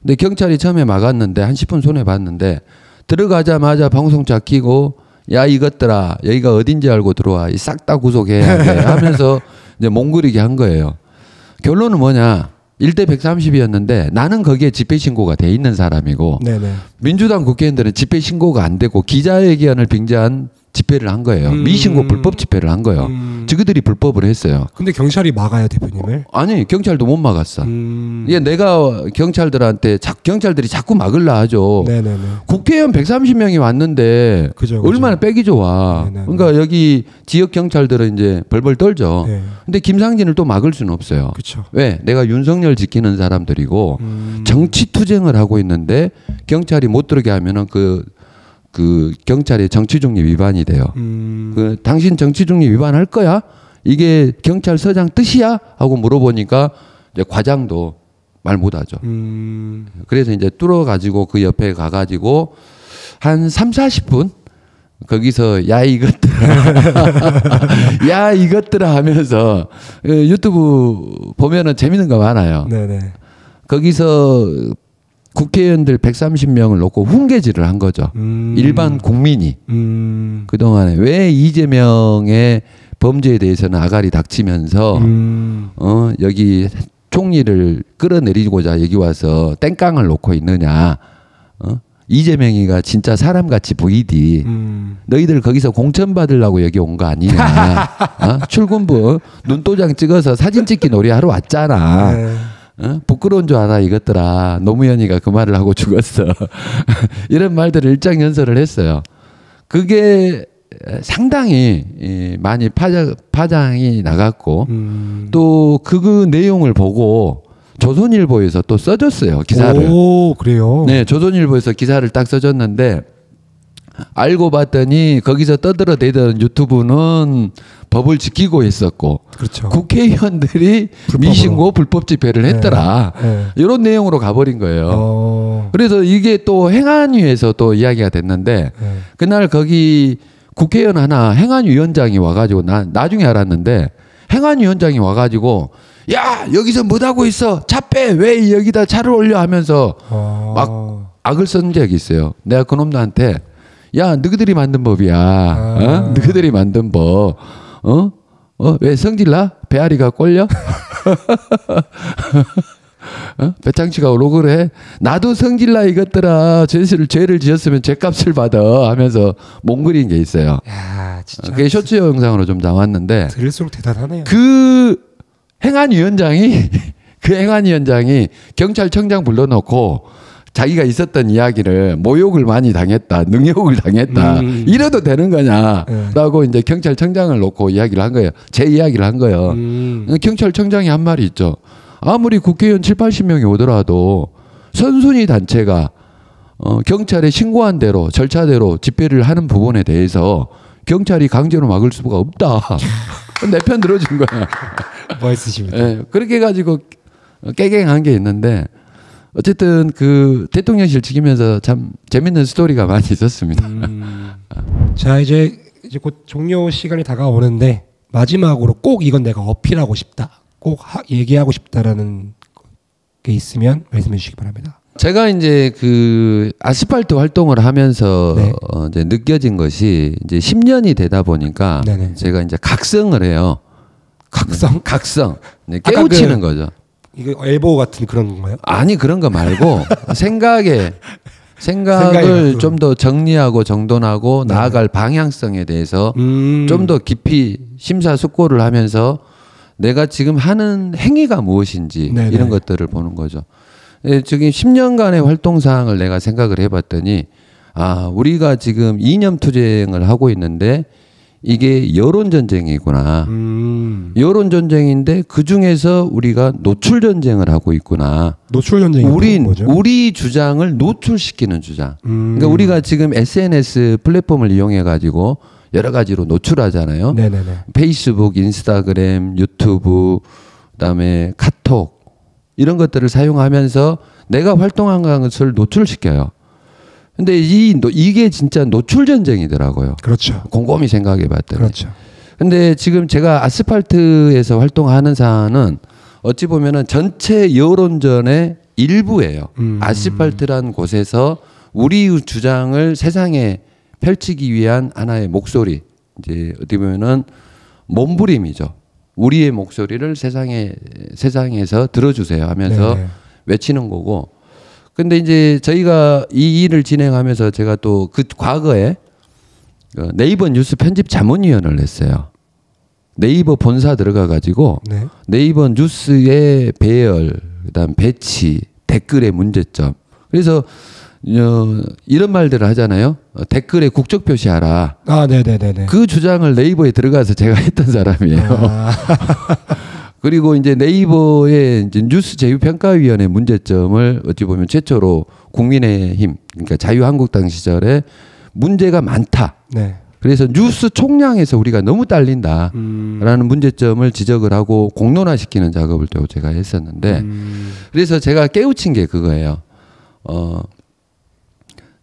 근데 경찰이 처음에 막았는데 한 10분 손해 봤는데 들어가자마자 방송차 끼고 야 이것들아 여기가 어딘지 알고 들어와 싹 다 구속해야 돼 하면서 이제 몽구리게 한 거예요. 결론은 뭐냐? 1대 130이었는데 나는 거기에 집회 신고가 돼 있는 사람이고 네네. 민주당 국회의원들은 집회 신고가 안 되고 기자회견을 빙자한 집회를 한 거예요. 음. 미신고 불법 집회를 한 거예요. 음. 저그들이 불법을 했어요. 근데 경찰이 막아요 대표님을. 아니 경찰도 못 막았어. 음. 이게 내가 경찰들한테 자, 경찰들이 자꾸 막을라 하죠. 네네네. 국회의원 130명이 왔는데 그죠, 그죠. 얼마나 빼기 좋아. 네네네. 그러니까 여기 지역 경찰들은 이제 벌벌 떨죠. 네. 근데 김상진을 또 막을 수는 없어요. 그렇죠. 왜? 내가 윤석열 지키는 사람들이고 음. 정치 투쟁을 하고 있는데 경찰이 못 들게 하면은 그, 그 경찰의 정치 중립 위반이 돼요. 음. 그 당신 정치 중립 위반할 거야? 이게 경찰서장 뜻이야? 하고 물어보니까 이제 과장도 말 못하죠. 음. 그래서 이제 뚫어가지고 그 옆에 가가지고 한 3, 40분 거기서 야 이것들아 야 이것들아 하면서 그 유튜브 보면은 재밌는 거 많아요. 네네. 거기서 국회의원들 130명을 놓고 훈계질을 한 거죠. 음. 일반 국민이 음. 그동안에 왜 이재명의 범죄에 대해서는 아가리 닥치면서 음. 어 여기 총리를 끌어내리고자 여기 와서 땡깡을 놓고 있느냐 어 이재명이가 진짜 사람같이 보이디 음. 너희들 거기서 공천 받으려고 여기 온 거 아니냐 어? 출근부 눈도장 찍어서 사진 찍기 놀이 하러 왔잖아 네. 어? 부끄러운 줄 알아 이것들아 노무현이가 그 말을 하고 죽었어 이런 말들을 일장연설을 했어요 그게 상당히 이, 많이 파장, 파장이 나갔고 음. 또그 내용을 보고 조선일보에서 또 써줬어요 기사를 오 그래요. 네 조선일보에서 기사를 딱 써줬는데 알고 봤더니 거기서 떠들어대던 유튜브는 법을 지키고 있었고 그렇죠. 국회의원들이 불법으로. 미신고 불법 집회를 했더라. 네. 이런 내용으로 가버린 거예요. 어. 그래서 이게 또 행안위에서 또 이야기가 됐는데 네. 그날 거기 국회의원 하나 행안위원장이 와가지고 나 나중에 알았는데 행안위원장이 와가지고 야 여기서 못 하고 있어 차 빼 왜 여기다 차를 올려 하면서 어. 막 악을 쓴 적이 있어요. 내가 그놈들한테 야 너희들이 만든 법이야. 아. 어? 너희들이 만든 법. 어? 어? 왜 성질나? 배아리가 꼴려? 어? 배창치가 로그를 해? 나도 성질나 이것들아 죄를 죄를 지었으면 죄값을 받아 하면서 몽글인 게 있어요. 야 진짜. 그게 쇼츠 영상으로 좀 나왔는데 들을수록 대단하네요. 그 행안위원장이 그 행안위원장이 경찰청장 불러놓고 자기가 있었던 이야기를 모욕을 많이 당했다, 능욕을 당했다, 음. 이래도 되는 거냐라고 이제 경찰청장을 놓고 이야기를 한 거예요. 제 이야기를 한 거예요. 음. 경찰청장이 한 말이 있죠. 아무리 국회의원 7, 80명이 오더라도 선순위 단체가 어, 경찰에 신고한 대로 절차대로 집회를 하는 부분에 대해서 경찰이 강제로 막을 수가 없다. 내 편 들어준 거야. 멋있으십니다. 예, 그렇게 해가지고 깨갱한 게 있는데 어쨌든 그 대통령실 지키면서 참 재밌는 스토리가 많이 있었습니다. 음. 자 이제 이제 곧 종료 시간이 다가오는데 마지막으로 꼭 이건 내가 어필하고 싶다, 꼭 하- 얘기하고 싶다라는 게 있으면 말씀해 주시기 바랍니다. 제가 이제 그 아스팔트 활동을 하면서 네. 어 이제 느껴진 것이 이제 10년이 되다 보니까 네네. 제가 이제 각성을 해요. 각성? 각성. 네, 아까 깨우치는 그- 거죠. 이거 엘보 같은 그런 건가요? 아니 그런 거 말고 생각에 생각을. 좀 더 정리하고 정돈하고 나아갈 방향성에 대해서 음. 좀더 깊이 심사숙고를 하면서 내가 지금 하는 행위가 무엇인지 네네. 이런 것들을 보는 거죠. 예, 지금 10년간의 활동 사항을 내가 생각을 해봤더니 아 우리가 지금 이념 투쟁을 하고 있는데 이게 여론 전쟁이구나. 음. 여론 전쟁인데 그 중에서 우리가 노출 전쟁을 하고 있구나. 노출 전쟁이 우리? 우리 주장을 노출시키는 주장. 음. 그러니까 우리가 지금 SNS 플랫폼을 이용해 가지고 여러 가지로 노출하잖아요. 네네네. 페이스북, 인스타그램, 유튜브, 그다음에 카톡 이런 것들을 사용하면서 내가 활동한 것을 노출시켜요. 근데 이 노- 이게 진짜 노출 전쟁이더라고요. 그렇죠. 곰곰이 생각해 봤더니. 그렇죠. 근데 지금 제가 아스팔트에서 활동하는 사안은 어찌 보면은 전체 여론전의 일부예요. 음. 아스팔트란 곳에서 우리 주장을 세상에 펼치기 위한 하나의 목소리. 이제 어떻게 보면은 몸부림이죠. 우리의 목소리를 세상에 세상에서 들어주세요 하면서 네네. 외치는 거고. 근데 이제 저희가 이 일을 진행하면서 제가 또 그 과거에 어, 네이버 뉴스 편집 자문위원을 했어요. 네이버 본사 들어가 가지고 네. 네이버 뉴스의 배열, 그다음 배치, 댓글의 문제점. 그래서 어, 이런 말들을 하잖아요. 어, 댓글에 국적 표시하라. 아, 네네네네. 그 주장을 네이버에 들어가서 제가 했던 사람이에요. 아, 그리고 이제 네이버의 이제 뉴스 제휴평가위원회 문제점을 어찌 보면 최초로 국민의힘, 그러니까 자유한국당 시절에 문제가 많다. 네. 그래서 뉴스 총량에서 우리가 너무 딸린다. 음. 라는 문제점을 지적을 하고 공론화시키는 작업을 또 제가 했었는데 음. 그래서 제가 깨우친 게 그거예요. 어,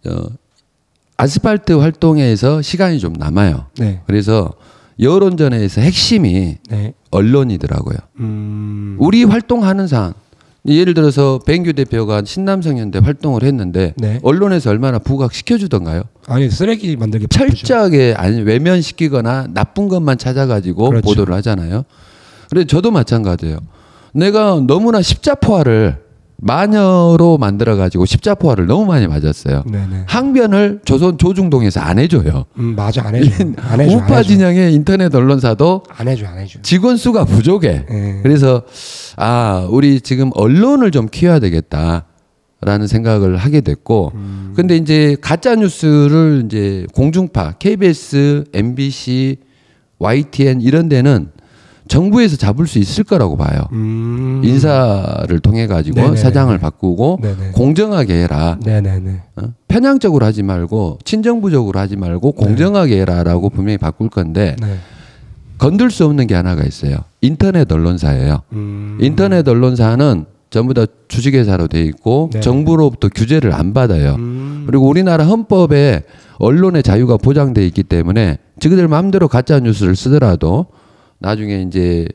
어, 아스팔트 활동에서 시간이 좀 남아요. 네. 그래서 여론전에서 핵심이 네. 언론이더라고요. 음. 우리 활동하는 사안 예를 들어서 백규 대표가 신남성연대 활동을 했는데 네. 언론에서 얼마나 부각시켜 주던가요? 아니 쓰레기 만들기. 철저하게 아니 외면시키거나 나쁜 것만 찾아가지고 그렇죠. 보도를 하잖아요. 그래서 저도 마찬가지예요. 내가 너무나 십자포화를 마녀로 만들어 가지고 십자포화를 너무 많이 맞았어요. 네네. 항변을 조선 조중동에서 안 해줘요. 음 맞아 안 해줘. 안 해줘. 우파 안 해줘. 진영의 인터넷 언론사도 안 해줘 안 해줘. 직원 수가 부족해. 예. 그래서 아 우리 지금 언론을 좀 키워야 되겠다 라는 생각을 하게 됐고, 음. 근데 이제 가짜 뉴스를 이제 공중파, KBS, MBC, YTN 이런 데는 정부에서 잡을 수 있을 거라고 봐요. 음. 인사를 통해 가지고. 사장을 바꾸고 네네. 공정하게 해라. 네네네. 어? 편향적으로 하지 말고 친정부적으로 하지 말고 공정하게 해라라고 분명히 바꿀 건데 네. 건들 수 없는 게 하나가 있어요. 인터넷 언론사예요. 음. 인터넷 언론사는 전부 다 주식회사로 돼 있고 네. 정부로부터 규제를 안 받아요. 음. 그리고 우리나라 헌법에 언론의 자유가 보장돼 있기 때문에 지그들 마음대로 가짜 뉴스를 쓰더라도 나중에 이제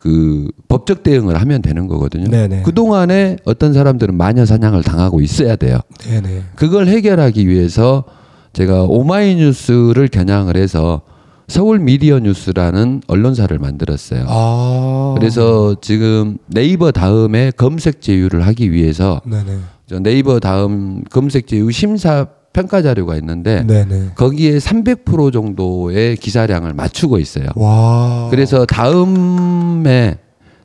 그 법적 대응을 하면 되는 거거든요. 네네. 그 동안에 어떤 사람들은 마녀 사냥을 당하고 있어야 돼요. 네네. 그걸 해결하기 위해서 제가 오마이뉴스를 겨냥을 해서 서울 미디어 뉴스라는 언론사를 만들었어요. 아. 그래서 지금 네이버 다음에 검색 제휴를 하기 위해서 네네. 저 네이버 다음 검색 제휴 심사 평가 자료가 있는데 네네. 거기에 300% 정도의 기사량을 맞추고 있어요. 와. 그래서 다음에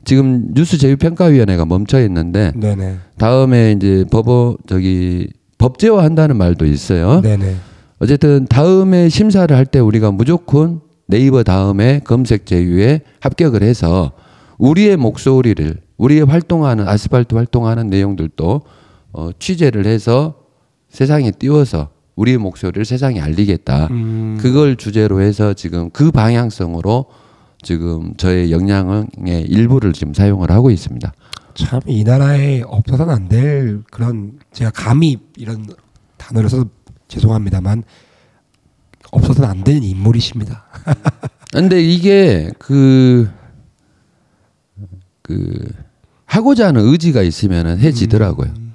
지금 뉴스 제휴평가위원회가 멈춰 있는데 네네. 다음에 이제 법어 저기 법제화 한다는 말도 있어요. 네네. 어쨌든 다음에 심사를 할 때 우리가 무조건 네이버 다음에 검색 제휴에 합격을 해서 우리의 목소리를 우리의 활동하는 아스팔트 활동하는 내용들도 어, 취재를 해서 세상에 띄워서 우리의 목소리를 세상에 알리겠다. 음, 그걸 주제로 해서 지금 그 방향성으로 지금 저의 역량의 일부를 지금 사용을 하고 있습니다. 참 이 나라에 없어서는 안 될 그런 제가 감히 이런 단어를 써서 죄송합니다만 없어서는 안 되는 인물이십니다. 근데 이게 그, 그, 하고자 하는 의지가 있으면 해지더라고요.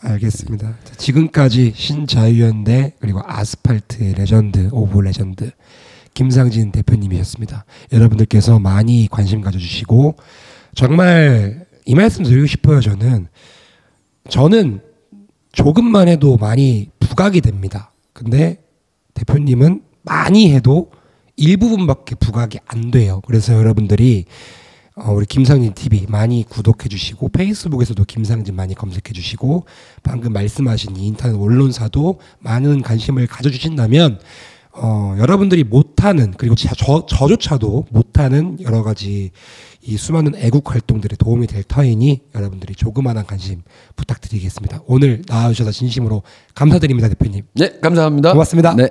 알겠습니다. 자, 지금까지 신자유연대 그리고 아스팔트의 legend of legend 김상진 대표님이셨습니다. 여러분들께서 많이 관심 가져주시고 정말 이 말씀 드리고 싶어요. 저는 저는 조금만 해도 많이 부각이 됩니다. 근데 대표님은 많이 해도 일부분밖에 부각이 안 돼요. 그래서 여러분들이 어, 우리 김상진 TV 많이 구독해 주시고 페이스북에서도 김상진 많이 검색해 주시고 방금 말씀하신 이 인터넷 언론사도 많은 관심을 가져 주신다면 어, 여러분들이 못하는 그리고 저, 저, 저조차도 못하는 여러 가지 이 수많은 애국 활동들에 도움이 될 터이니 여러분들이 조그마한 관심 부탁드리겠습니다. 오늘 나와주셔서 진심으로 감사드립니다, 대표님. 네, 감사합니다. 고맙습니다. 네.